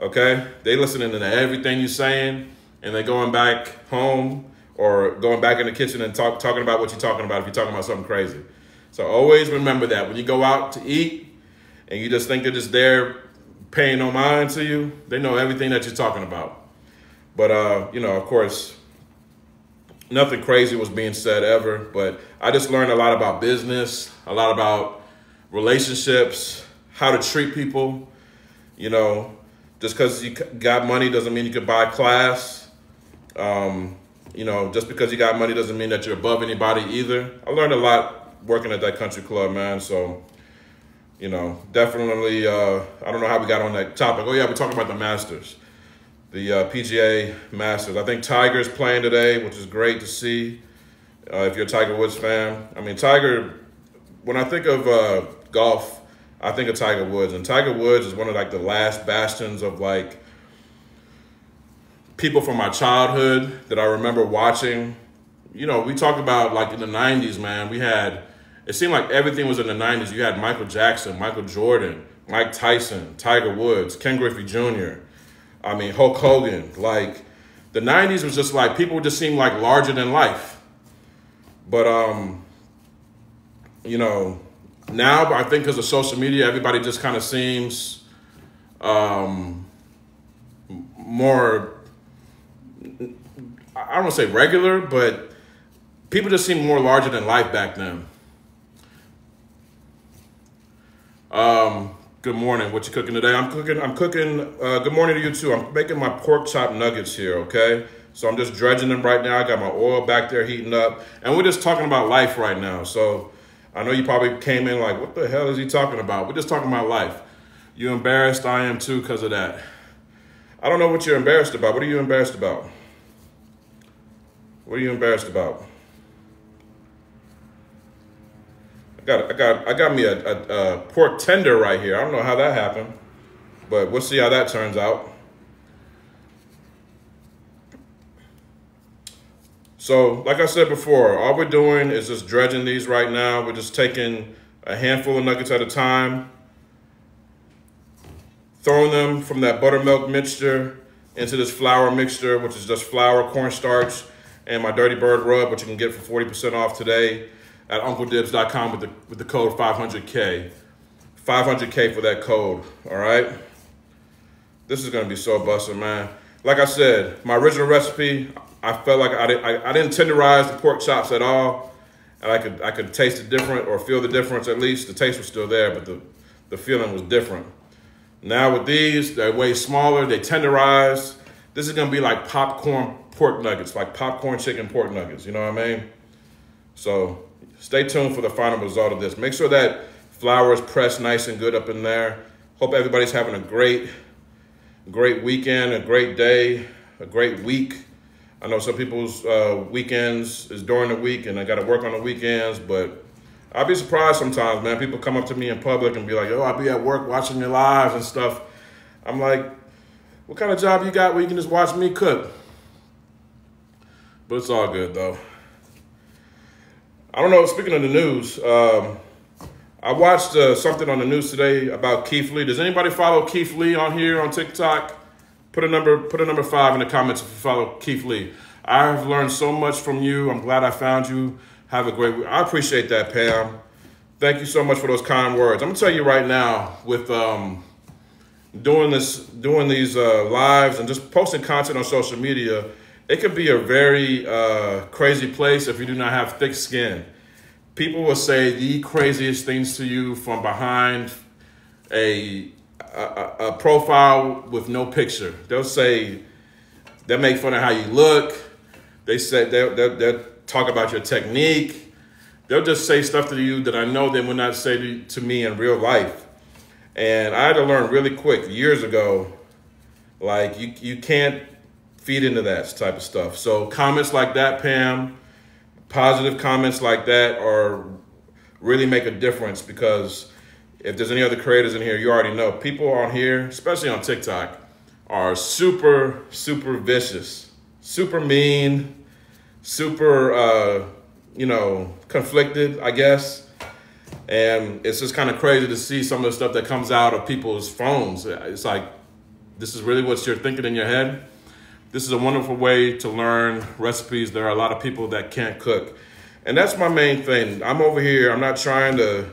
A: Okay? They listening to everything you're saying, and they're going back home or going back in the kitchen and talk, talking about what you're talking about if you're talking about something crazy. So always remember that when you go out to eat and you just think they're just there paying no mind to you, they know everything that you're talking about. But, uh, you know, of course, nothing crazy was being said ever, but I just learned a lot about business, a lot about relationships, how to treat people. You know, just because you got money doesn't mean you can buy class. Um, you know, just because you got money doesn't mean that you're above anybody either. I learned a lot working at that country club, man. So, you know, definitely, uh, I don't know how we got on that topic. Oh, yeah, we're talking about the Masters, the uh, PGA Masters. I think Tiger's playing today, which is great to see uh, if you're a Tiger Woods fan. I mean, Tiger, when I think of uh, golf, I think of Tiger Woods. And Tiger Woods is one of like the last bastions of like people from my childhood that I remember watching. You know, we talk about like in the 90s, man, we had, it seemed like everything was in the 90s. You had Michael Jackson, Michael Jordan, Mike Tyson, Tiger Woods, Ken Griffey Jr., I mean, Hulk Hogan. Like, the 90s was just like, people just seemed like larger than life. But, um, you know, now but I think because of social media, everybody just kind of seems um, more I don't want to say regular, but people just seem more larger than life back then. Um, good morning. What you cooking today? I'm cooking. I'm cooking. Uh, good morning to you too. I'm making my pork chop nuggets here. Okay, so I'm just dredging them right now. I got my oil back there heating up, and we're just talking about life right now. So I know you probably came in like, what the hell is he talking about? We're just talking about life. You embarrassed? I am too because of that. I don't know what you're embarrassed about. What are you embarrassed about? What are you embarrassed about? I got, I got, I got me a, a, a pork tender right here. I don't know how that happened, but we'll see how that turns out. So, like I said before, all we're doing is just dredging these right now. We're just taking a handful of nuggets at a time, throwing them from that buttermilk mixture into this flour mixture, which is just flour, cornstarch, and my Durtty Bird rub, which you can get for 40% off today at UncleDibbz.com with the, with the code 500K. 500K for that code, all right? This is gonna be so busted, man. Like I said, my original recipe, I felt like I, did, I, I didn't tenderize the pork chops at all. And I could, I could taste the different or feel the difference at least. The taste was still there, but the, the feeling was different. Now with these, they're way smaller, they tenderize. This is gonna be like popcorn pork nuggets, like popcorn chicken pork nuggets. You know what I mean? So stay tuned for the final result of this. Make sure that Flour is pressed nice and good up in there. Hope everybody's having a great, great weekend, a great day, a great week. I know some people's uh, weekends is during the week and I got to work on the weekends, but I'd be surprised sometimes, man. People come up to me in public and be like, oh, I'll be at work watching your lives and stuff. I'm like, what kind of job you got where you can just watch me cook? But it's all good, though. I don't know, speaking of the news, um, I watched uh, something on the news today about Keith Lee. Does anybody follow Keith Lee on here on TikTok? Put a number, put a number five in the comments if you follow Keith Lee. I have learned so much from you. I'm glad I found you. Have a great week. I appreciate that, Pam. Thank you so much for those kind words. I'm gonna tell you right now, with um, doing this, doing these uh, lives and just posting content on social media, it can be a very uh, crazy place if you do not have thick skin people will say the craziest things to you from behind a, a, a profile with no picture. They'll say, they'll make fun of how you look. They say, they'll, they'll, they'll talk about your technique. They'll just say stuff to you that I know they would not say to, to me in real life. And I had to learn really quick years ago, like you, you can't feed into that type of stuff. So comments like that, Pam, positive comments like that are really make a difference because if there's any other creators in here, you already know people on here, especially on TikTok, are super, super vicious, super mean, super, uh, you know, conflicted, I guess. And it's just kind of crazy to see some of the stuff that comes out of people's phones. It's like, this is really what you're thinking in your head. This is a wonderful way to learn recipes. There are a lot of people that can't cook. And that's my main thing. I'm over here, I'm not trying to,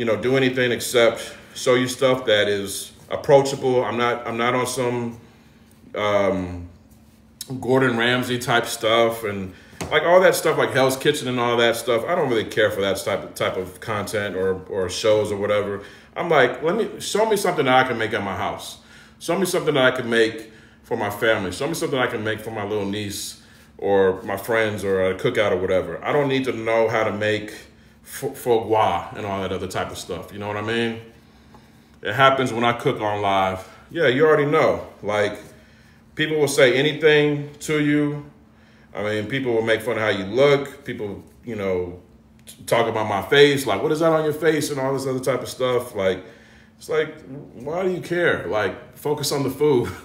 A: you know, do anything except show you stuff that is approachable. I'm not I'm not on some um, Gordon Ramsay type stuff and like all that stuff like Hell's Kitchen and all that stuff. I don't really care for that type of type of content or or shows or whatever. I'm like, let me show me something that I can make at my house. Show me something that I can make for my family. Show me something I can make for my little niece or my friends or a cookout or whatever. I don't need to know how to make foie gras and all that other type of stuff. You know what I mean? It happens when I cook on live. Yeah, you already know. Like, people will say anything to you. I mean, people will make fun of how you look. People, you know, talk about my face. Like, what is that on your face and all this other type of stuff. Like, it's like, why do you care? Like, focus on the food.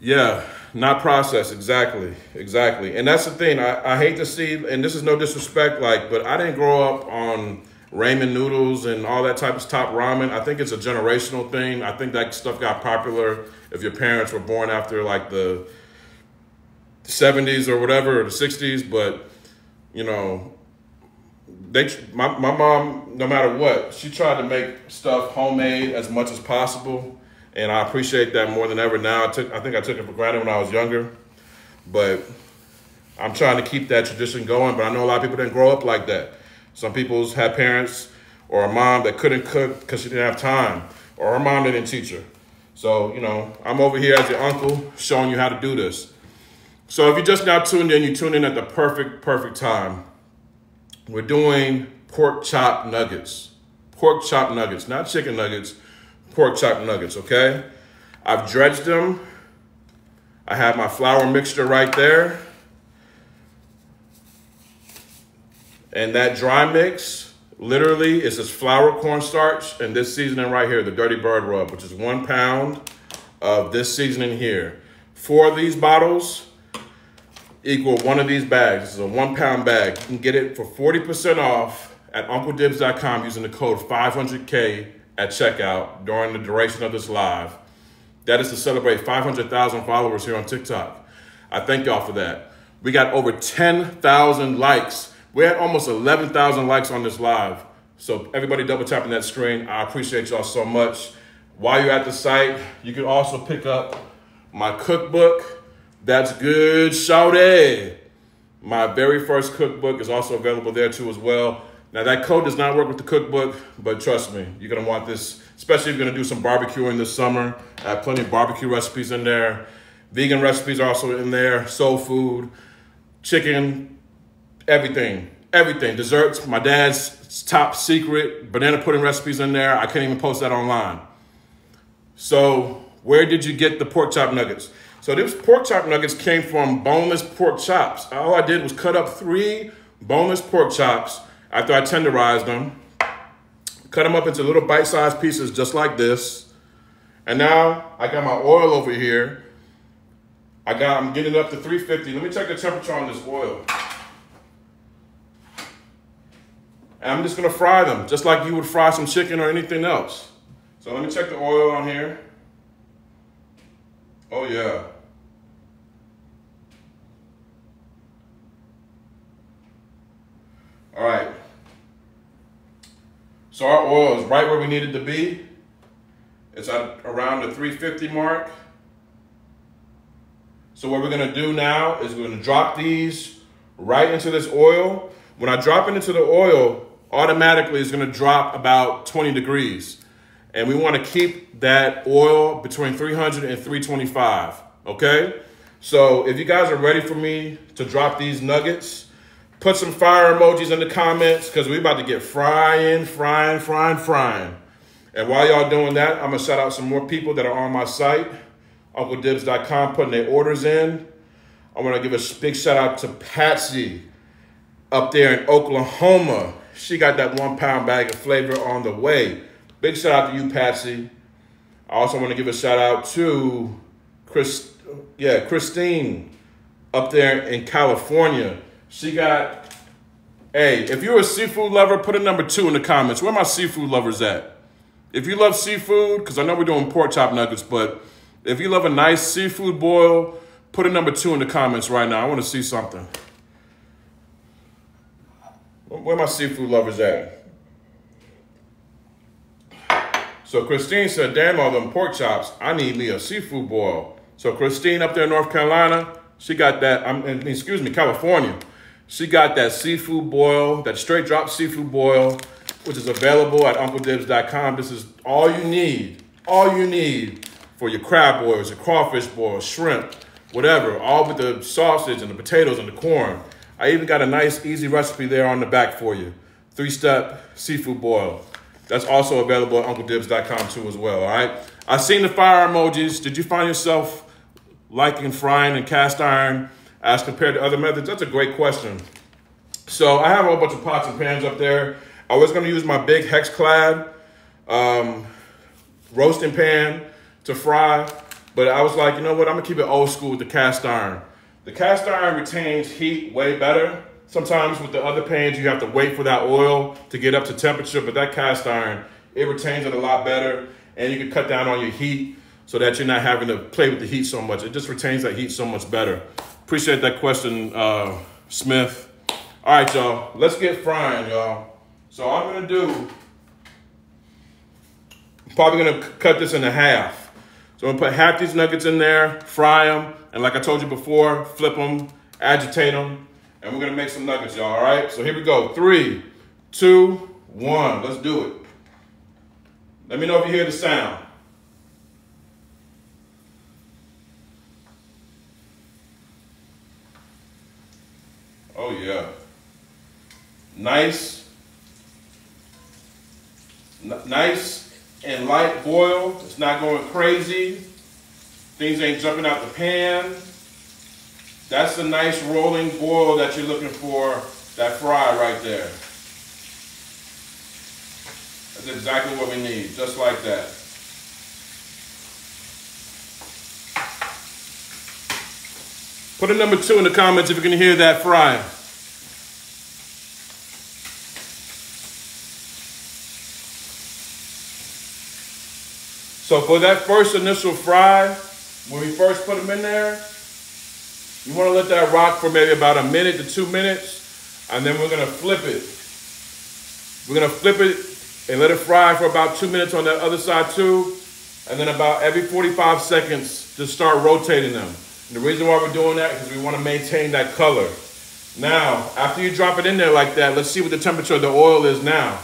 A: Yeah, not processed. Exactly, exactly. And that's the thing. I, I hate to see, and this is no disrespect, like, but I didn't grow up on ramen noodles and all that type of top ramen. I think it's a generational thing. I think that stuff got popular if your parents were born after like the 70s or whatever, or the 60s. But, you know, they my, my mom, no matter what, she tried to make stuff homemade as much as possible and I appreciate that more than ever now. I took I think I took it for granted when I was younger, but I'm trying to keep that tradition going. But I know a lot of people didn't grow up like that. Some people's had parents or a mom that couldn't cook because she didn't have time, or her mom didn't teach her. So you know, I'm over here as your uncle showing you how to do this. So if you just now tuned in, you tuned in at the perfect perfect time. We're doing pork chop nuggets, pork chop nuggets, not chicken nuggets pork chop nuggets, okay? I've dredged them. I have my flour mixture right there. And that dry mix, literally, is just flour, cornstarch, and this seasoning right here, the Durtty Bird Rub, which is one pound of this seasoning here. Four of these bottles equal one of these bags. This is a one pound bag. You can get it for 40% off at UncleDibbz.com using the code 500K at checkout during the duration of this live. That is to celebrate 500,000 followers here on TikTok. I thank y'all for that. We got over 10,000 likes. We had almost 11,000 likes on this live. So everybody double tapping that screen. I appreciate y'all so much. While you're at the site, you can also pick up my cookbook. That's good, Shawty. My very first cookbook is also available there too as well. Now that code does not work with the cookbook, but trust me, you're gonna want this, especially if you're gonna do some barbecuing this summer. I have plenty of barbecue recipes in there. Vegan recipes are also in there, soul food, chicken, everything. everything. Desserts, my dad's top secret banana pudding recipes in there. I can't even post that online. So where did you get the pork chop nuggets? So these pork chop nuggets came from boneless pork chops. All I did was cut up three boneless pork chops after I tenderized them, cut them up into little bite-sized pieces just like this. And now I got my oil over here. I got, I'm getting up to 350. Let me check the temperature on this oil. And I'm just gonna fry them, just like you would fry some chicken or anything else. So let me check the oil on here. Oh yeah. All right. So our oil is right where we need it to be. It's at around the 350 mark. So what we're gonna do now is we're gonna drop these right into this oil. When I drop it into the oil, automatically it's gonna drop about 20 degrees. And we wanna keep that oil between 300 and 325, okay? So if you guys are ready for me to drop these nuggets, put some fire emojis in the comments because we're about to get frying, frying, frying, frying. And while y'all doing that, I'm gonna shout out some more people that are on my site, UncleDibbz.com, putting their orders in. I wanna give a big shout out to Patsy up there in Oklahoma. She got that one pound bag of flavor on the way. Big shout out to you, Patsy. I also want to give a shout out to Chris, yeah, Christine up there in California. She got, hey, if you're a seafood lover, put a number two in the comments. Where my seafood lovers at? If you love seafood, because I know we're doing pork chop nuggets, but if you love a nice seafood boil, put a number two in the comments right now. I want to see something. Where my seafood lovers at? So Christine said, damn all them pork chops, I need me a seafood boil. So Christine up there in North Carolina, she got that, I'm, excuse me, California. She got that seafood boil, that straight drop seafood boil, which is available at UncleDibbz.com. This is all you need, all you need for your crab boils, your crawfish boils, shrimp, whatever, all with the sausage and the potatoes and the corn. I even got a nice, easy recipe there on the back for you. Three-step seafood boil. That's also available at UncleDibbz.com too as well, all right? I've seen the fire emojis. Did you find yourself liking frying and cast iron as compared to other methods? That's a great question. So I have a whole bunch of pots and pans up there. I was gonna use my big Hexclad um, roasting pan to fry, but I was like, you know what, I'm gonna keep it old school with the cast iron. The cast iron retains heat way better. Sometimes with the other pans, you have to wait for that oil to get up to temperature, but that cast iron, it retains it a lot better, and you can cut down on your heat so that you're not having to play with the heat so much. It just retains that heat so much better. Appreciate that question, uh, Smith. All right, y'all, let's get frying, y'all. So I'm gonna do, I'm probably gonna cut this into half. So I'm gonna put half these nuggets in there, fry them, and like I told you before, flip them, agitate them, and we're gonna make some nuggets, y'all, all right? So here we go, three, two, one, let's do it. Let me know if you hear the sound. Oh yeah. Nice, nice and light boil. It's not going crazy. Things ain't jumping out the pan. That's the nice rolling boil that you're looking for, that fry right there. That's exactly what we need, just like that. Put a number two in the comments if you can hear that fry. So for that first initial fry, when we first put them in there, you want to let that rock for maybe about a minute to two minutes, and then we're going to flip it. We're going to flip it and let it fry for about two minutes on that other side too, and then about every 45 seconds, just start rotating them. And the reason why we're doing that is we want to maintain that color. Now, after you drop it in there like that, let's see what the temperature of the oil is now.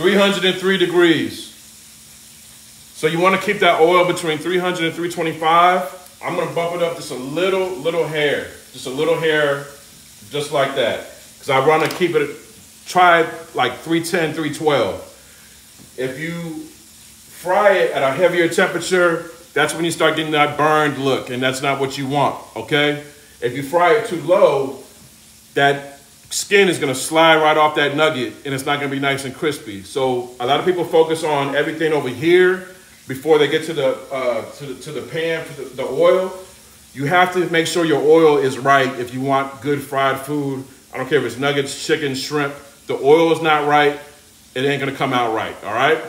A: 303 degrees. So you want to keep that oil between 300 and 325. I'm going to bump it up just a little, little hair. Just a little hair, just like that. Because I want to keep it, try like 310, 312. If you fry it at a heavier temperature, that's when you start getting that burned look, and that's not what you want, okay? If you fry it too low, that skin is gonna slide right off that nugget and it's not gonna be nice and crispy. So a lot of people focus on everything over here before they get to the, uh, to, the to the pan for the, the oil. You have to make sure your oil is right if you want good fried food. I don't care if it's nuggets, chicken, shrimp. The oil is not right, it ain't gonna come out right, all right?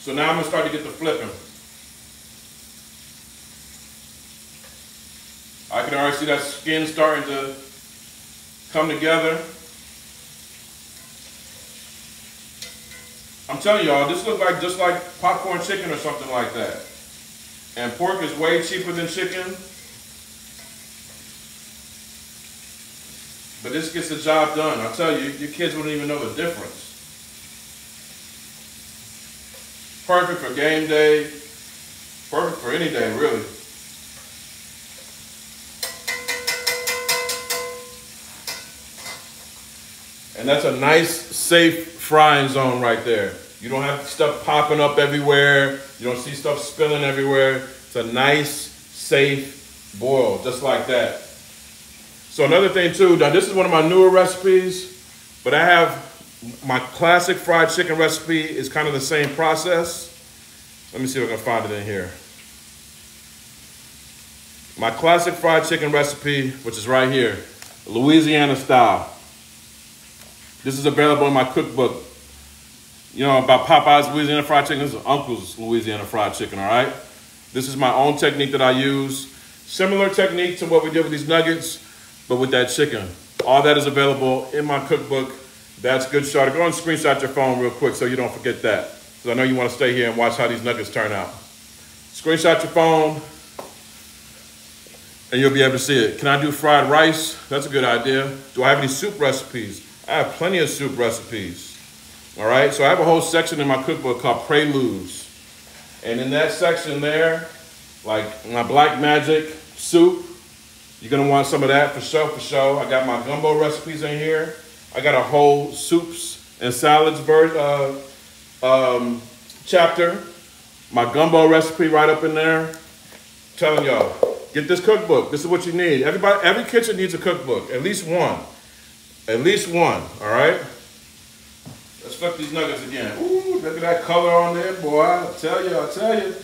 A: So now I'm gonna start to get the flipping. I can already see that skin starting to come together. I'm telling y'all, this looks like just like popcorn chicken or something like that. And pork is way cheaper than chicken. But this gets the job done. I'll tell you, your kids wouldn't even know the difference. Perfect for game day. Perfect for any day, really. And that's a nice, safe frying zone right there. You don't have stuff popping up everywhere. You don't see stuff spilling everywhere. It's a nice, safe boil, just like that. So another thing too, now this is one of my newer recipes, but I have my classic fried chicken recipe is kind of the same process. Let me see if I can find it in here. My classic fried chicken recipe, which is right here, Louisiana style. This is available in my cookbook. You know about Popeye's Louisiana fried chicken? This is Uncle's Louisiana fried chicken, all right? This is my own technique that I use. Similar technique to what we did with these nuggets, but with that chicken. All that is available in my cookbook. That's good start. Go and screenshot your phone real quick so you don't forget that. Because I know you want to stay here and watch how these nuggets turn out. Screenshot your phone, and you'll be able to see it. Can I do fried rice? That's a good idea. Do I have any soup recipes? I have plenty of soup recipes. All right, so I have a whole section in my cookbook called Preludes. And in that section there, like my black magic soup, you're gonna want some of that for sure, for sure. I got my gumbo recipes in here. I got a whole soups and salads uh, um, chapter. My gumbo recipe right up in there. I'm telling y'all, get this cookbook. This is what you need. Everybody, every kitchen needs a cookbook, at least one. At least one, all right? Let's flip these nuggets again. Ooh, look at that color on there, boy. I tell you, I tell you.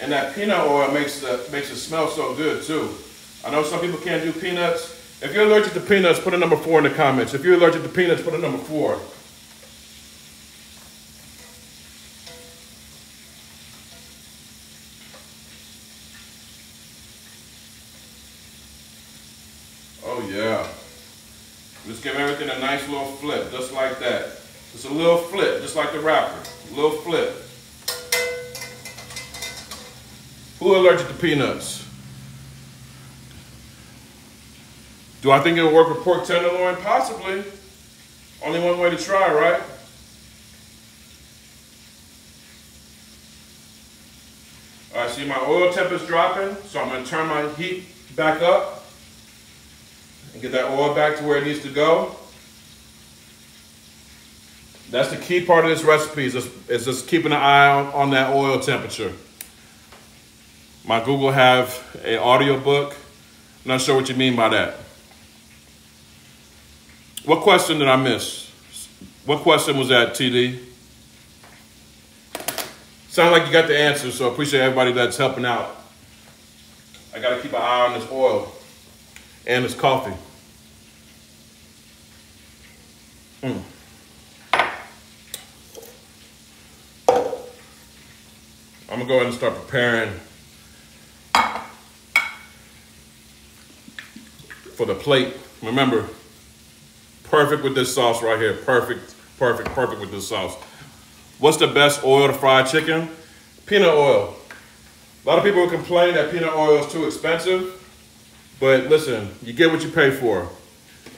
A: And that peanut oil makes the makes it smell so good too. I know some people can't do peanuts. If you're allergic to peanuts, put a number four in the comments. If you're allergic to peanuts, put a number four. give everything a nice little flip, just like that. Just a little flip, just like the wrapper. A little flip. Who allergic to peanuts? Do I think it'll work with pork tenderloin? Possibly. Only one way to try, right? All right, see my oil temp is dropping, so I'm gonna turn my heat back up and get that oil back to where it needs to go. That's the key part of this recipe is just, is just keeping an eye on, on that oil temperature. My Google have a audio book. I'm Not sure what you mean by that. What question did I miss? What question was that, TD? Sound like you got the answer, so I appreciate everybody that's helping out. I gotta keep an eye on this oil and this coffee. Mm. I'm gonna go ahead and start preparing for the plate. Remember, perfect with this sauce right here. Perfect, perfect, perfect with this sauce. What's the best oil to fry chicken? Peanut oil. A lot of people complain that peanut oil is too expensive, but listen, you get what you pay for.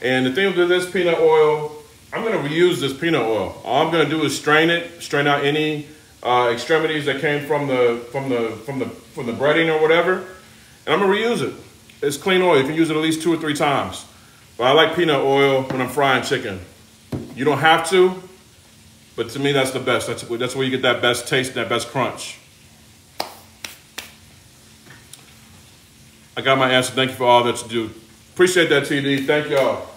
A: And the thing with this peanut oil, I'm gonna reuse this peanut oil. All I'm gonna do is strain it, strain out any uh, extremities that came from the from the from the from the breading or whatever, and I'm gonna reuse it. It's clean oil. You can use it at least two or three times. But I like peanut oil when I'm frying chicken. You don't have to, but to me that's the best. That's that's where you get that best taste, that best crunch. I got my answer. Thank you for all that you do. Appreciate that, TD. Thank y'all.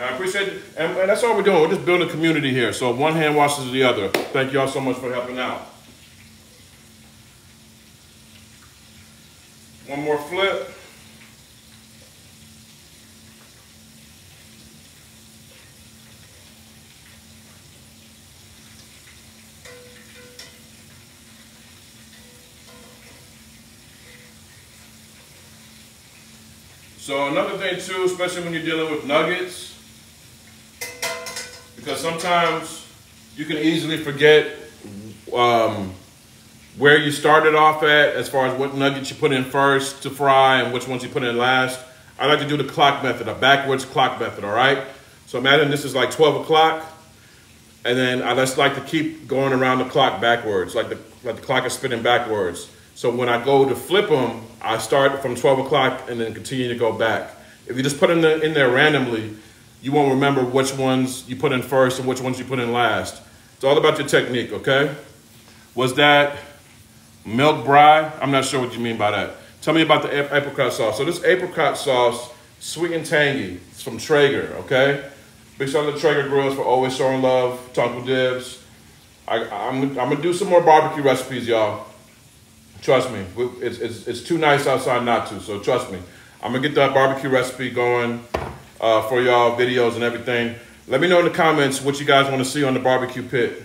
A: I appreciate it. And, and, that's all we're doing. We're just building a community here. So one hand washes the other. Thank y'all so much for helping out. One more flip. So another thing too, especially when you're dealing with nuggets, because sometimes you can easily forget um, where you started off at as far as what nuggets you put in first to fry and which ones you put in last. I like to do the clock method, a backwards clock method, all right? So imagine this is like 12 o'clock, and then I just like to keep going around the clock backwards, like the, like the clock is spinning backwards. So when I go to flip them, I start from 12 o'clock and then continue to go back. If you just put them in there randomly, you won't remember which ones you put in first and which ones you put in last. It's all about your technique, okay? Was that milk brie? I'm not sure what you mean by that. Tell me about the apricot sauce. So this apricot sauce, sweet and tangy. It's from Traeger, okay? Big shout out to Traeger Grills for always showing love Uncle Dibbz. I, I'm, I'm gonna do some more barbecue recipes, y'all. Trust me, it's, it's, it's too nice outside not to, so trust me. I'm gonna get that barbecue recipe going uh, for y'all, videos and everything. Let me know in the comments what you guys wanna see on the barbecue pit,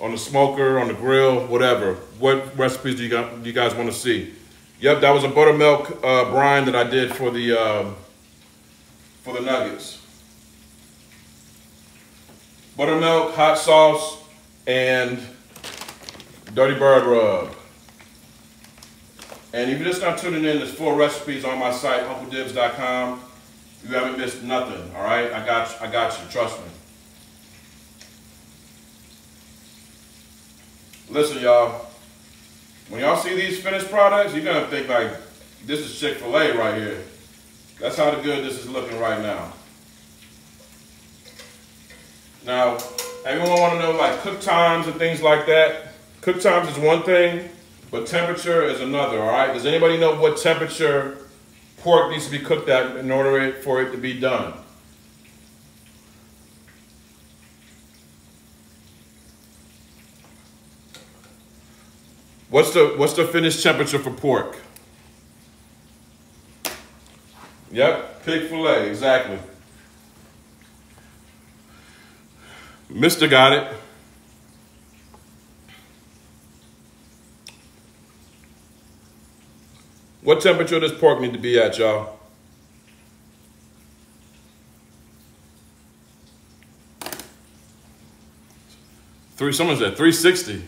A: on the smoker, on the grill, whatever. What recipes do you, got, do you guys wanna see? Yep, that was a buttermilk uh, brine that I did for the, uh, for the nuggets. Buttermilk, hot sauce, and Durtty Bird rub. And if you're just not tuning in, there's four recipes on my site, UncleDibbz.com. You haven't missed nothing, all right? I got you, I got you, trust me. Listen, y'all, when y'all see these finished products, you're gonna think like, this is Chick-fil-A right here. That's how good this is looking right now. Now, everyone wanna know like cook times and things like that. Cook times is one thing, but temperature is another, all right? Does anybody know what temperature pork needs to be cooked at in order for it to be done? What's the what's the finished temperature for pork? Yep, pig fillet, exactly. Mister got it. What temperature does pork need to be at, y'all? Three, someone said 360.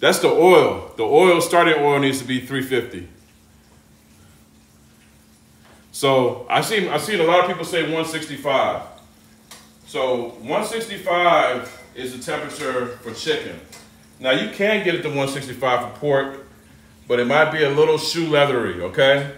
A: That's the oil. The oil, starting oil needs to be 350. So I see I've seen a lot of people say 165. So 165 is the temperature for chicken. Now you can get it to 165 for pork but it might be a little shoe leathery, okay?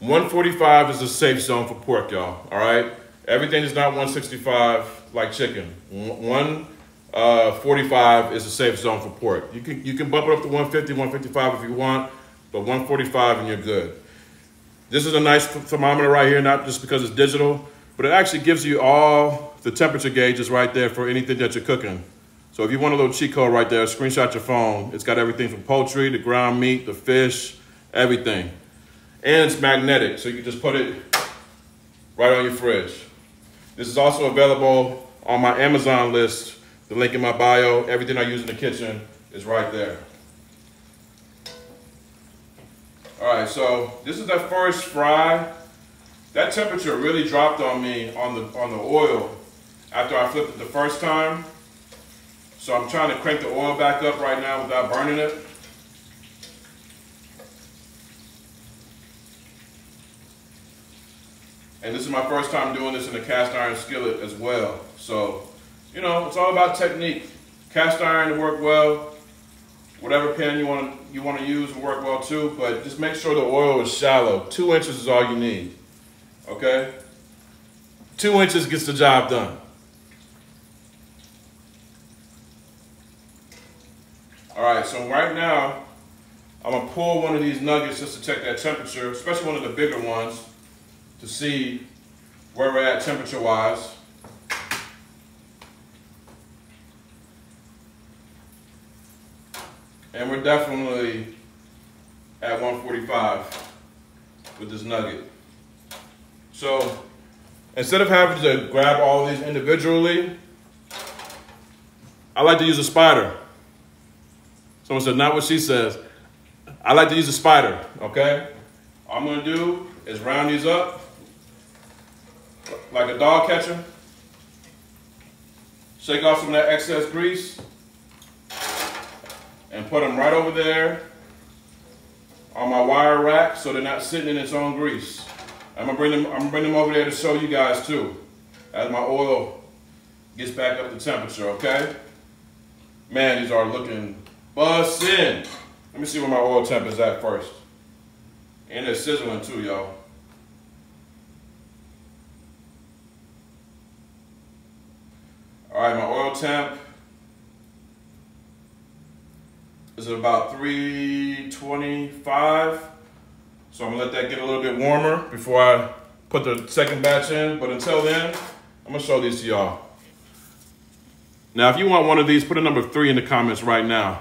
A: 145 is a safe zone for pork, y'all, all right? Everything is not 165 like chicken. 145 uh, is a safe zone for pork. You can, you can bump it up to 150, 155 if you want, but 145 and you're good. This is a nice thermometer right here, not just because it's digital, but it actually gives you all the temperature gauges right there for anything that you're cooking. So if you want a little cheat code right there, screenshot your phone. It's got everything from poultry, the ground meat, the fish, everything. And it's magnetic, so you can just put it right on your fridge. This is also available on my Amazon list. The link in my bio, everything I use in the kitchen is right there. All right, so this is the first fry. That temperature really dropped on me on the on the oil after I flipped it the first time. So I'm trying to crank the oil back up right now without burning it. And this is my first time doing this in a cast iron skillet as well. So, you know, it's all about technique. Cast iron to work well. Whatever pan you want to, you want to use will work well too, but just make sure the oil is shallow. Two inches is all you need. Okay? Two inches gets the job done. All right, so right now, I'm gonna pull one of these nuggets just to check that temperature, especially one of the bigger ones, to see where we're at temperature-wise. And we're definitely at 145 with this nugget. So instead of having to grab all these individually, I like to use a spider. Someone said, not what she says. I like to use a spider, okay? All I'm gonna do is round these up like a dog catcher. Shake off some of that excess grease and put them right over there on my wire rack so they're not sitting in its own grease. I'm gonna bring them, I'm gonna bring them over there to show you guys too as my oil gets back up to temperature, okay? Man, these are looking Bussin'. Let me see where my oil temp is at first. And it's sizzling too, y'all. All right, my oil temp is at about 325. So I'm gonna let that get a little bit warmer before I put the second batch in. But until then, I'm gonna show these to y'all. Now, if you want one of these, put a number three in the comments right now.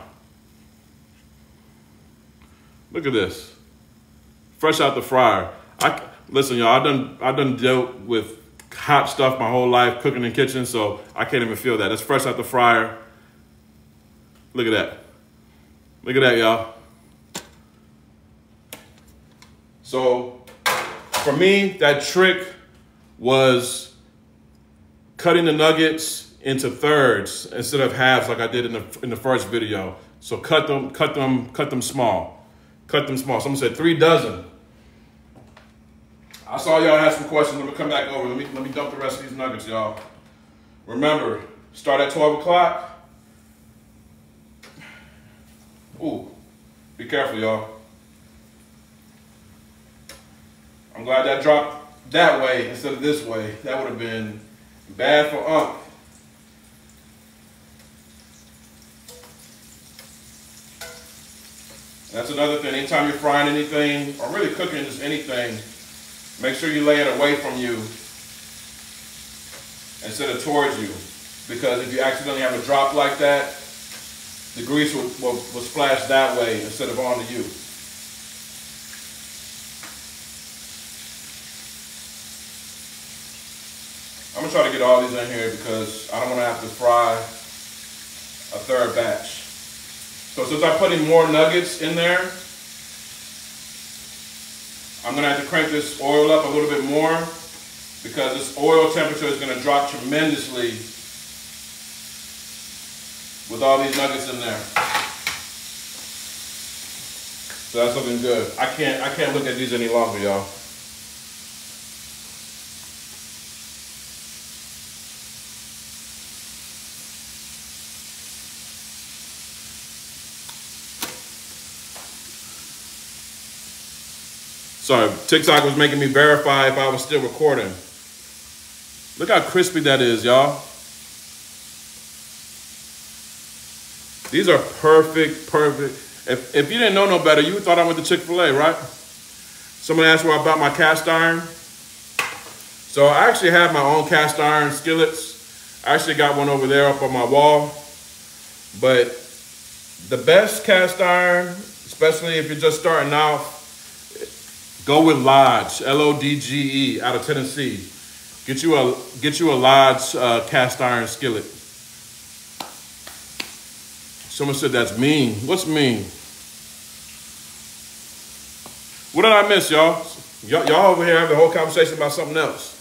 A: Look at this. Fresh out the fryer. I listen, y'all. I done I done dealt with hot stuff my whole life, cooking in the kitchen, so I can't even feel that. It's fresh out the fryer. Look at that. Look at that, y'all. So for me, that trick was cutting the nuggets into thirds instead of halves like I did in the in the first video. So cut them, cut them, cut them small. Cut them small. Someone said three dozen. I saw y'all have some questions. Let me come back over. Let me, let me dump the rest of these nuggets, y'all. Remember, start at 12 o'clock. Ooh, be careful, y'all. I'm glad that dropped that way instead of this way. That would have been bad for Unc. That's another thing. Anytime you're frying anything, or really cooking just anything, make sure you lay it away from you instead of towards you. Because if you accidentally have a drop like that, the grease will, will, will splash that way instead of onto you. I'm gonna try to get all these in here because I don't wanna have to fry a third batch. So since I'm putting more nuggets in there, I'm gonna have to crank this oil up a little bit more because this oil temperature is gonna drop tremendously with all these nuggets in there. So that's looking good. I can't I can't look at these any longer, y'all. Sorry, TikTok was making me verify if I was still recording. Look how crispy that is, y'all. These are perfect, perfect. If, if you didn't know no better, you thought I went to Chick-fil-A, right? Someone asked where I bought my cast iron. So I actually have my own cast iron skillets. I actually got one over there up on my wall. But the best cast iron, especially if you're just starting out, Go with Lodge, L-O-D-G-E, out of Tennessee. Get you a get you a Lodge uh, cast iron skillet. Someone said that's mean. What's mean? What did I miss, y'all? Y'all over here having a whole conversation about something else.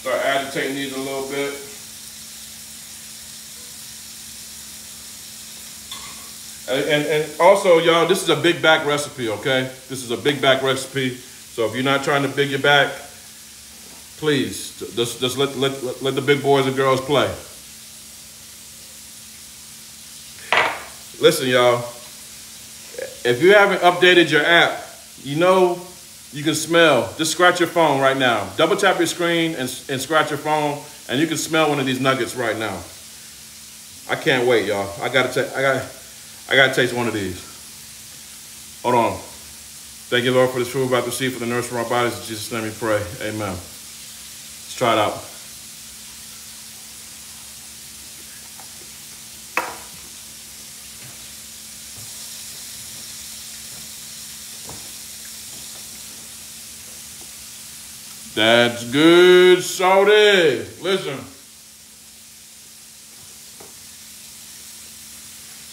A: Start agitating these a little bit. And, and, also, y'all, this is a big back recipe, okay? This is a big back recipe. So if you're not trying to big your back, please just, just let, let, let the big boys and girls play. Listen, y'all, if you haven't updated your app, you know you can smell. Just scratch your phone right now. Double tap your screen and, and scratch your phone, and you can smell one of these nuggets right now. I can't wait, y'all. I gotta take. I got. I gotta taste one of these. Hold on. Thank you, Lord, for this food about to receive for the nourishment of our bodies. In Jesus' name we pray. Amen. Let's try it out. That's good, salty. Listen.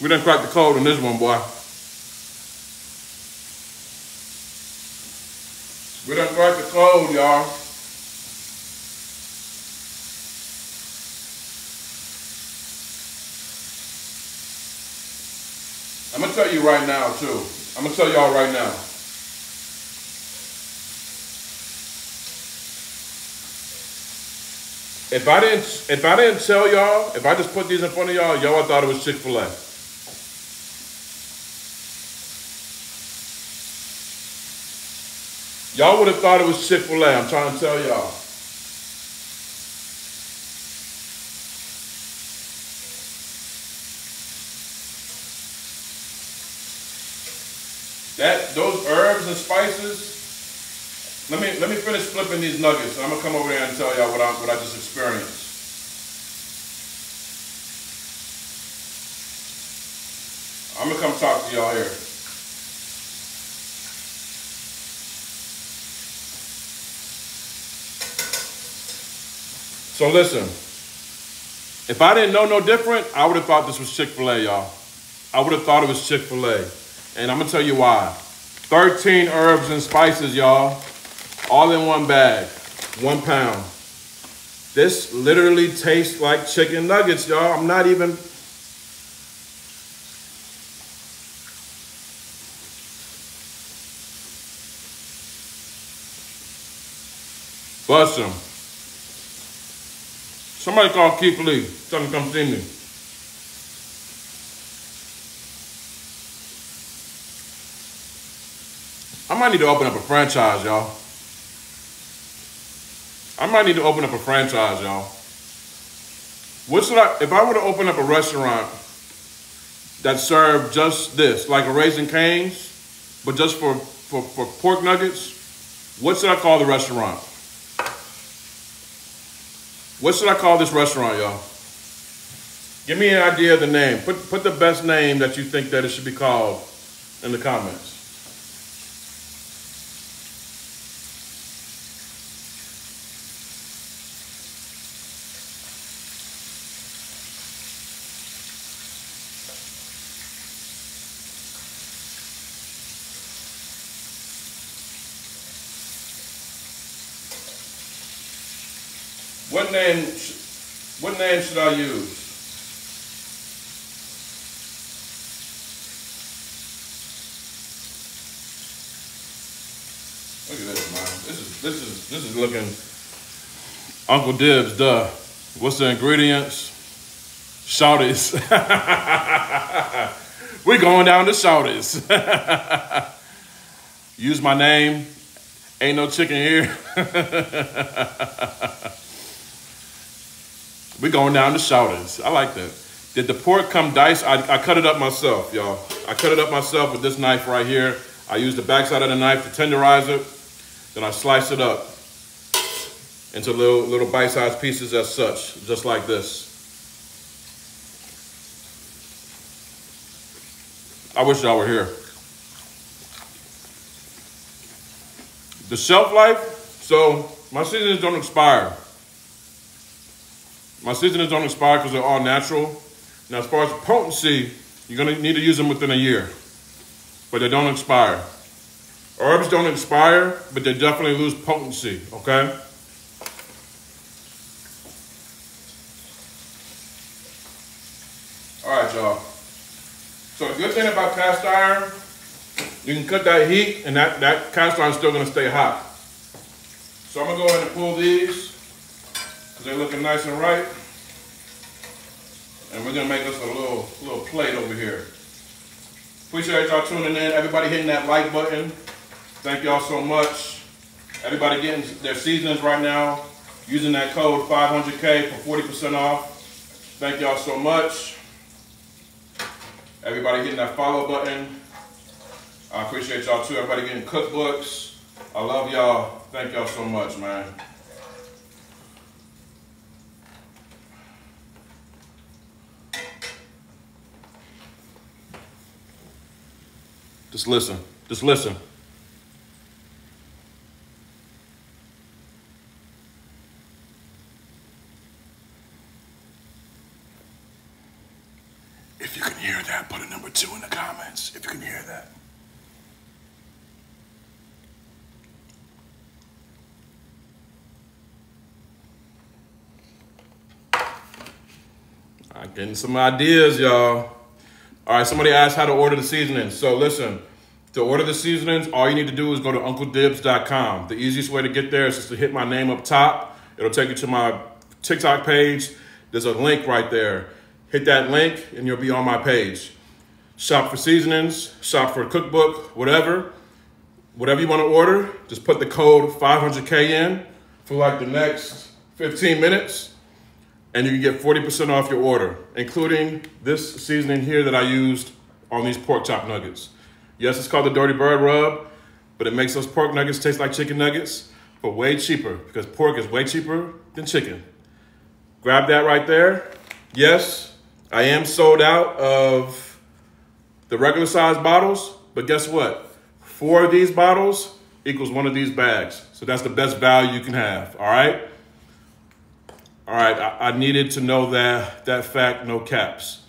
A: We done cracked the code on this one, boy. We done cracked the code, y'all. I'm gonna tell you right now, too. I'm gonna tell y'all right now. If I didn't, if I didn't tell y'all, if I just put these in front of y'all, y'all thought it was Chick Fil A. Y'all would have thought it was Chick Fil A. I'm trying to tell y'all. That those herbs and spices let me let me finish flipping these nuggets. I'm gonna come over here and tell y'all what I what I just experienced. I'm gonna come talk to y'all here. So listen, if I didn't know no different, I would have thought this was Chick-fil-A, y'all. I would have thought it was Chick-fil-A. And I'm gonna tell you why. 13 herbs and spices, y'all all in one bag, one pound. This literally tastes like chicken nuggets, y'all. I'm not even. Bust them. Somebody call Keith Lee. Tell him to come see me. I might need to open up a franchise, y'all. I might need to open up a franchise, y'all. What should I, if I were to open up a restaurant that served just this, like a Raising Cane's, but just for, for, for pork nuggets, what should I call the restaurant? What should I call this restaurant, y'all? Give me an idea of the name. Put, put the best name that you think that it should be called in the comments. What name, use? Look at this, man. This is this is this is looking Uncle Dibbz, duh. What's the ingredients? Shouties. We're going down to Shouties. Use my name. Ain't no chicken here. We're going down to Shouters. I like that. Did the pork come diced? I, I cut it up myself, y'all. I cut it up myself with this knife right here. I use the backside of the knife to tenderize it. Then I slice it up into little, little bite-sized pieces as such, just like this. I wish y'all were here. The shelf life, so my seasonings don't expire. My seasonings don't expire because they're all natural. Now, as far as potency, you're gonna need to use them within a year, but they don't expire. Herbs don't expire, but they definitely lose potency, okay? All right, y'all. So good thing about cast iron, you can cut that heat and that, that cast iron is still gonna stay hot. So I'm gonna go ahead and pull these because they're looking nice and right. And we're gonna make us a little, little plate over here. Appreciate y'all tuning in. Everybody hitting that like button. Thank y'all so much. Everybody getting their seasonings right now using that code 500K for 40% off. Thank y'all so much. Everybody hitting that follow button. I appreciate y'all too. Everybody getting cookbooks. I love y'all. Thank y'all so much, man. Just listen. Just listen. If you can hear that, put a number two in the comments. If you can hear that. I'm getting some ideas, y'all. All right, somebody asked how to order the seasonings. So listen, to order the seasonings, all you need to do is go to UncleDibbz.com. The easiest way to get there is just to hit my name up top. It'll take you to my TikTok page. There's a link right there. Hit that link and you'll be on my page. Shop for seasonings, shop for a cookbook, whatever. Whatever you want to order, just put the code 500K in for like the next 15 minutes and you can get 40% off your order, including this seasoning here that I used on these pork chop nuggets. Yes, it's called the Durtty Bird Rub, but it makes those pork nuggets taste like chicken nuggets, but way cheaper because pork is way cheaper than chicken. Grab that right there. Yes, I am sold out of the regular size bottles, but guess what? Four of these bottles equals one of these bags. So that's the best value you can have, all right? All right, I, I needed to know that, that fact, no caps.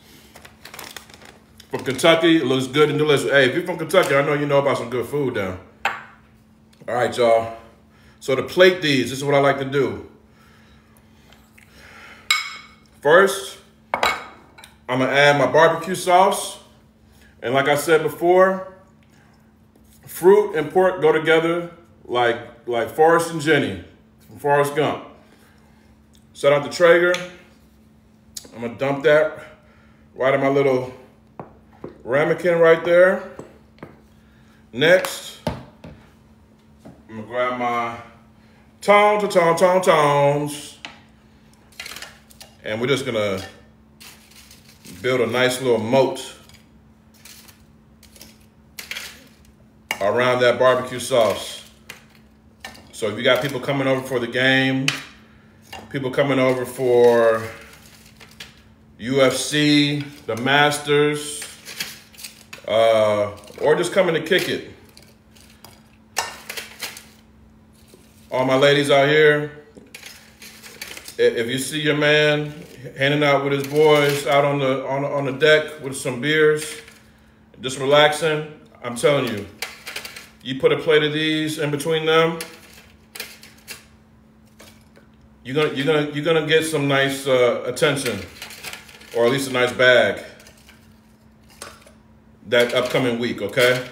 A: From Kentucky, it looks good and delicious. Hey, if you're from Kentucky, I know you know about some good food down. All right, y'all. So to plate these, this is what I like to do. First, I'm gonna add my barbecue sauce. And like I said before, fruit and pork go together like, like Forrest and Jenny from Forrest Gump. Set out the Traeger. I'm gonna dump that right in my little ramekin right there. Next, I'm gonna grab my tone to tone tone. And we're just gonna build a nice little moat around that barbecue sauce. So if you got people coming over for the game, people coming over for UFC, the Masters, uh, or just coming to kick it. All my ladies out here, if you see your man hanging out with his boys out on the on, on the deck with some beers, just relaxing, I'm telling you, you put a plate of these in between them, you're gonna you're gonna you're gonna get some nice uh, attention, or at least a nice bag that upcoming week. Okay.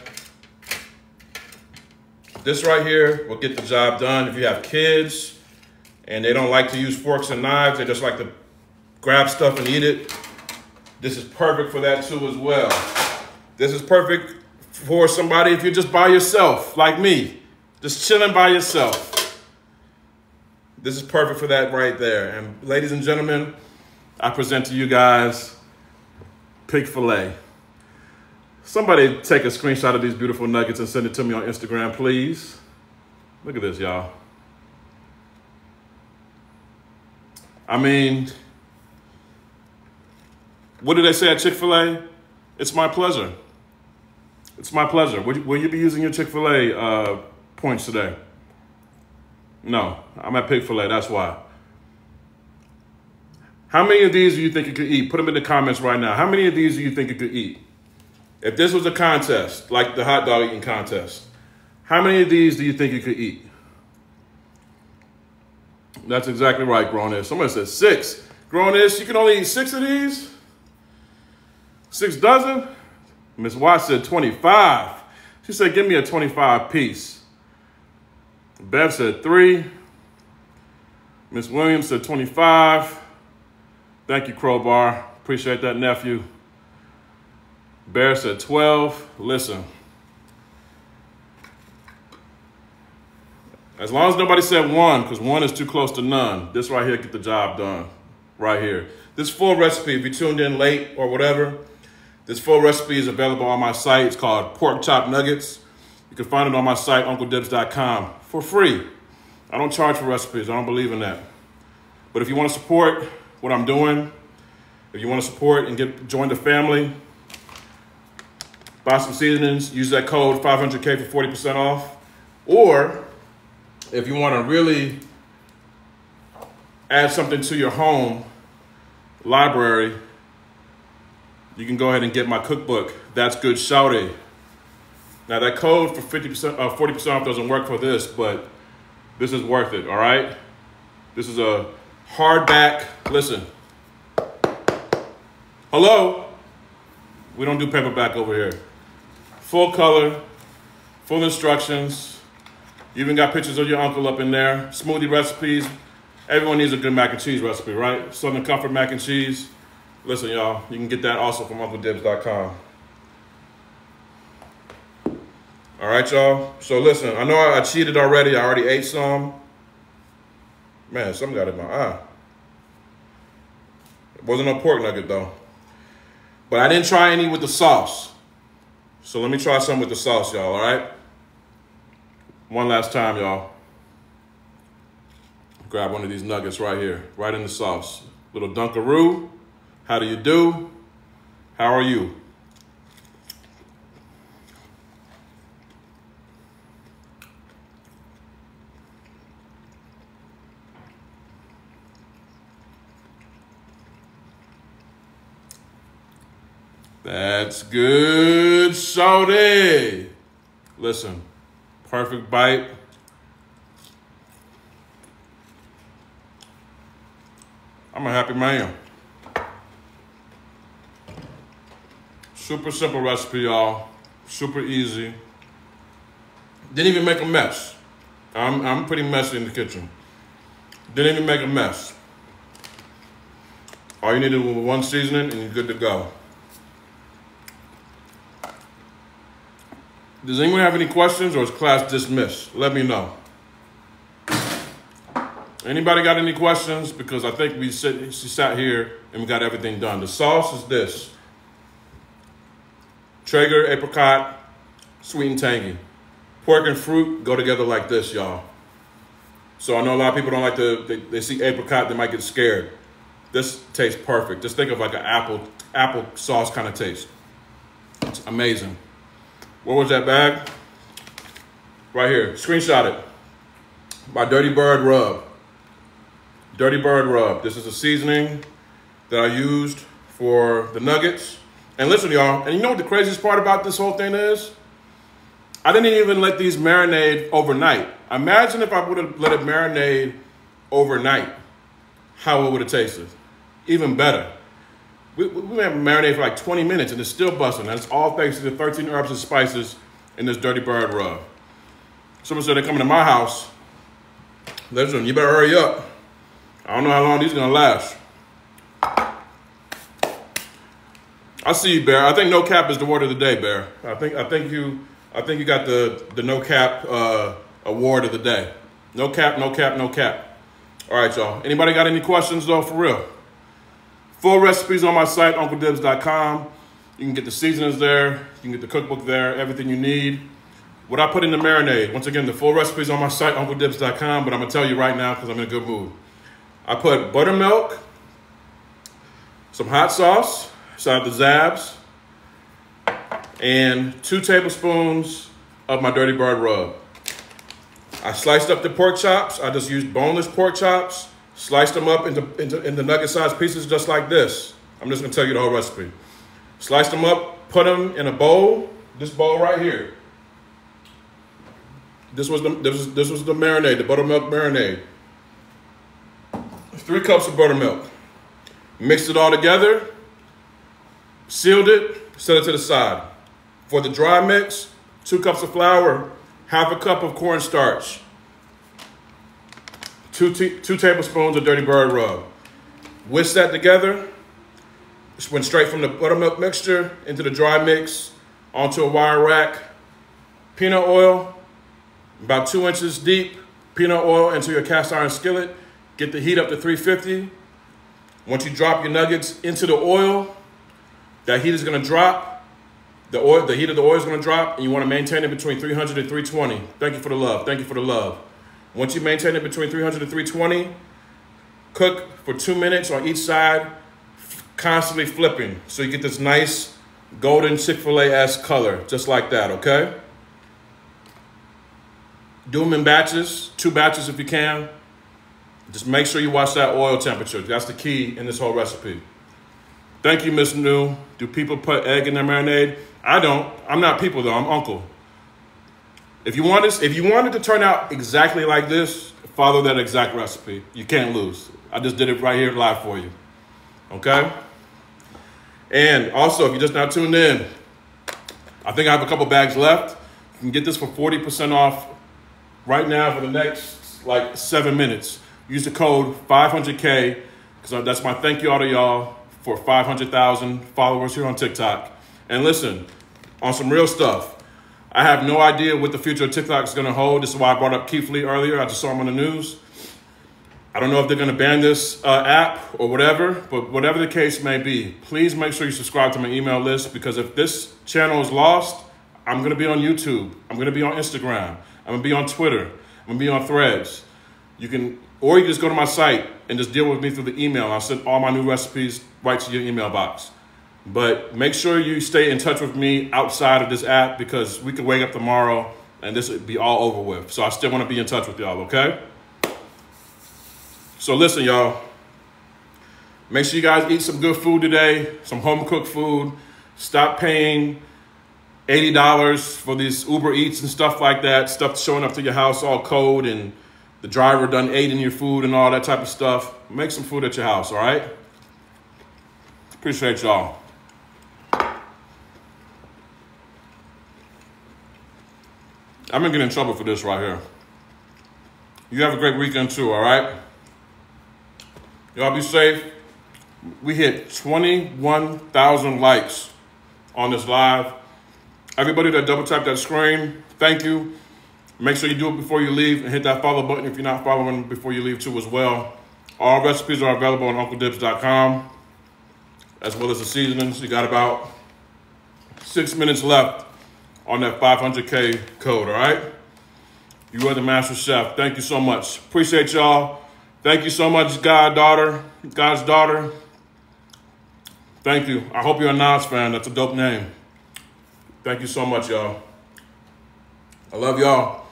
A: This right here will get the job done. If you have kids and they don't like to use forks and knives, they just like to grab stuff and eat it. This is perfect for that too as well. This is perfect for somebody if you're just by yourself, like me, just chilling by yourself. This is perfect for that right there. And ladies and gentlemen, I present to you guys pig filet. Somebody take a screenshot of these beautiful nuggets and send it to me on Instagram, please. Look at this, y'all. I mean, what do they say at Chick fil A? It's my pleasure. It's my pleasure. Will you, will you be using your Chick fil A uh, points today? No, I'm at Pig Filet. That's why. How many of these do you think you could eat? Put them in the comments right now. How many of these do you think you could eat? If this was a contest, like the hot dog eating contest, how many of these do you think you could eat? That's exactly right, Grownish. Somebody said six. Grownish, you can only eat six of these? Six dozen? Miss Watts said 25. She said, give me a 25 piece. Bev said three. Miss Williams said 25. Thank you, Crowbar. Appreciate that, nephew. Bear said 12. Listen. As long as nobody said one, because one is too close to none, this right here get the job done. Right here. This full recipe, if you tuned in late or whatever, this full recipe is available on my site. It's called Pork Chop Nuggets. You can find it on my site, UncleDibbz.com, for free. I don't charge for recipes. I don't believe in that. But if you want to support what I'm doing, if you want to support and get join the family, buy some seasonings, use that code 500K for 40% off. Or if you want to really add something to your home library, you can go ahead and get my cookbook, That's Good Shawty. Now that code for 50%, uh, 40% off doesn't work for this, but this is worth it, all right? This is a hardback, listen. Hello? We don't do paperback over here. Full color, full instructions. You even got pictures of your uncle up in there. Smoothie recipes. Everyone needs a good mac and cheese recipe, right? Southern Comfort mac and cheese. Listen, y'all, you can get that also from UncleDibbz.com. All right, y'all. So listen, I know I, I cheated already. I already ate some. Man, something got in my eye. It wasn't a pork nugget though. But I didn't try any with the sauce. So let me try some with the sauce, y'all, all right? One last time, y'all. Grab one of these nuggets right here, right in the sauce. Little Dunkaroo. How do you do? How are you? That's good, Shawty. Listen, perfect bite. I'm a happy man. Super simple recipe, y'all. Super easy. Didn't even make a mess. I'm, I'm pretty messy in the kitchen. Didn't even make a mess. All you need is one seasoning and you're good to go. Does anyone have any questions or is class dismissed? Let me know. Anybody got any questions? Because I think we sit, she sat here and we got everything done. The sauce is this. Traeger, apricot, sweet and tangy. Pork and fruit go together like this, y'all. So I know a lot of people don't like to, they, they see apricot, they might get scared. This tastes perfect. Just think of like an apple, apple sauce kind of taste. It's amazing. Where was that bag? Right here. Screenshot it. My Durtty Bird Rub. Durtty Bird Rub. This is a seasoning that I used for the nuggets. And listen, y'all, and you know what the craziest part about this whole thing is? I didn't even let these marinate overnight. Imagine if I would have let it marinate overnight, how it would have tasted. Even better. We, we have marinated for like 20 minutes and it's still busting. That's all thanks to the 13 herbs and spices in this Durtty Bird rub. Someone said they're coming to my house. Listen, you better hurry up. I don't know how long these are gonna last. I see you, Bear. I think no cap is the word of the day, Bear. I think I think you I think you got the the no cap uh, award of the day. No cap, no cap, no cap. All right, y'all. Anybody got any questions though? For real. Full recipes on my site, UncleDibbz.com. You can get the seasonings there. You can get the cookbook there, everything you need. What I put in the marinade, once again, the full recipes on my site, UncleDibbz.com, but I'm to tell you right now because I'm in a good mood. I put buttermilk, some hot sauce, shout out the Zabs, and two tablespoons of my Durtty Bird rub. I sliced up the pork chops. I just used boneless pork chops Slice them up into, into, into nugget-sized pieces just like this. I'm just gonna tell you the whole recipe. Slice them up, put them in a bowl, this bowl right here. This was the, this was, this was the marinade, the buttermilk marinade. Three cups of buttermilk. Mixed it all together, sealed it, set it to the side. For the dry mix, two cups of flour, half a cup of cornstarch, two, two tablespoons of Durtty Bird rub. Whisk that together. Just went straight from the buttermilk mixture into the dry mix onto a wire rack. Peanut oil, about two inches deep. Peanut oil into your cast iron skillet. Get the heat up to 350. Once you drop your nuggets into the oil, that heat is gonna drop. The oil, the heat of the oil is gonna drop, and you wanna maintain it between 300 and 320. Thank you for the love. Thank you for the love. Once you maintain it between 300 and 320, cook for two minutes on each side, constantly flipping. So you get this nice golden Chick-fil-A-esque color, just like that, okay? Do them in batches, two batches if you can. Just make sure you watch that oil temperature. That's the key in this whole recipe. Thank you, Miss New. Do people put egg in their marinade? I don't. I'm not people though. I'm uncle. If you want this, if you want it to turn out exactly like this, follow that exact recipe. You can't lose. I just did it right here live for you. Okay? And also, if you're just now tuned in, I think I have a couple bags left. You can get this for 40% off right now for the next like seven minutes. Use the code 500K because that's my thank you all to y'all for 500,000 followers here on TikTok. And listen, on some real stuff, I have no idea what the future of TikTok is going to hold. This is why I brought up Keith Lee earlier. I just saw him on the news. I don't know if they're going to ban this uh, app or whatever, but whatever the case may be, please make sure you subscribe to my email list because if this channel is lost, I'm going to be on YouTube. I'm going to be on Instagram. I'm going to be on Twitter. I'm going to be on Threads. You can, or you can just go to my site and just deal with me through the email. I'll send all my new recipes right to your email box. But make sure you stay in touch with me outside of this app because we could wake up tomorrow and this would be all over with. So I still want to be in touch with y'all, okay? So listen, y'all. Make sure you guys eat some good food today, some home cooked food. Stop paying $80 for these Uber Eats and stuff like that. Stuff showing up to your house all cold and the driver done ate in your food and all that type of stuff. Make some food at your house, all right? Appreciate y'all. I'm gonna get in trouble for this right here. You have a great weekend too, all right? Y'all be safe. We hit 21,000 likes on this live. Everybody that double tap that screen, thank you. Make sure you do it before you leave and hit that follow button if you're not following before you leave too as well. All recipes are available on UncleDibbz.com as well as the seasonings. You got about six minutes left on that 500K code, all right? You are the master chef. Thank you so much. Appreciate y'all. Thank you so much, God daughter, God's daughter. Thank you. I hope you're a Nas fan. That's a dope name. Thank you so much, y'all. I love y'all.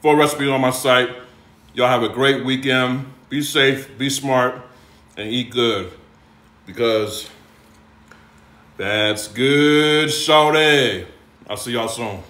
A: Full recipe on my site. Y'all have a great weekend. Be safe, be smart, and eat good. Because that's good, Shawty. I'll see y'all soon.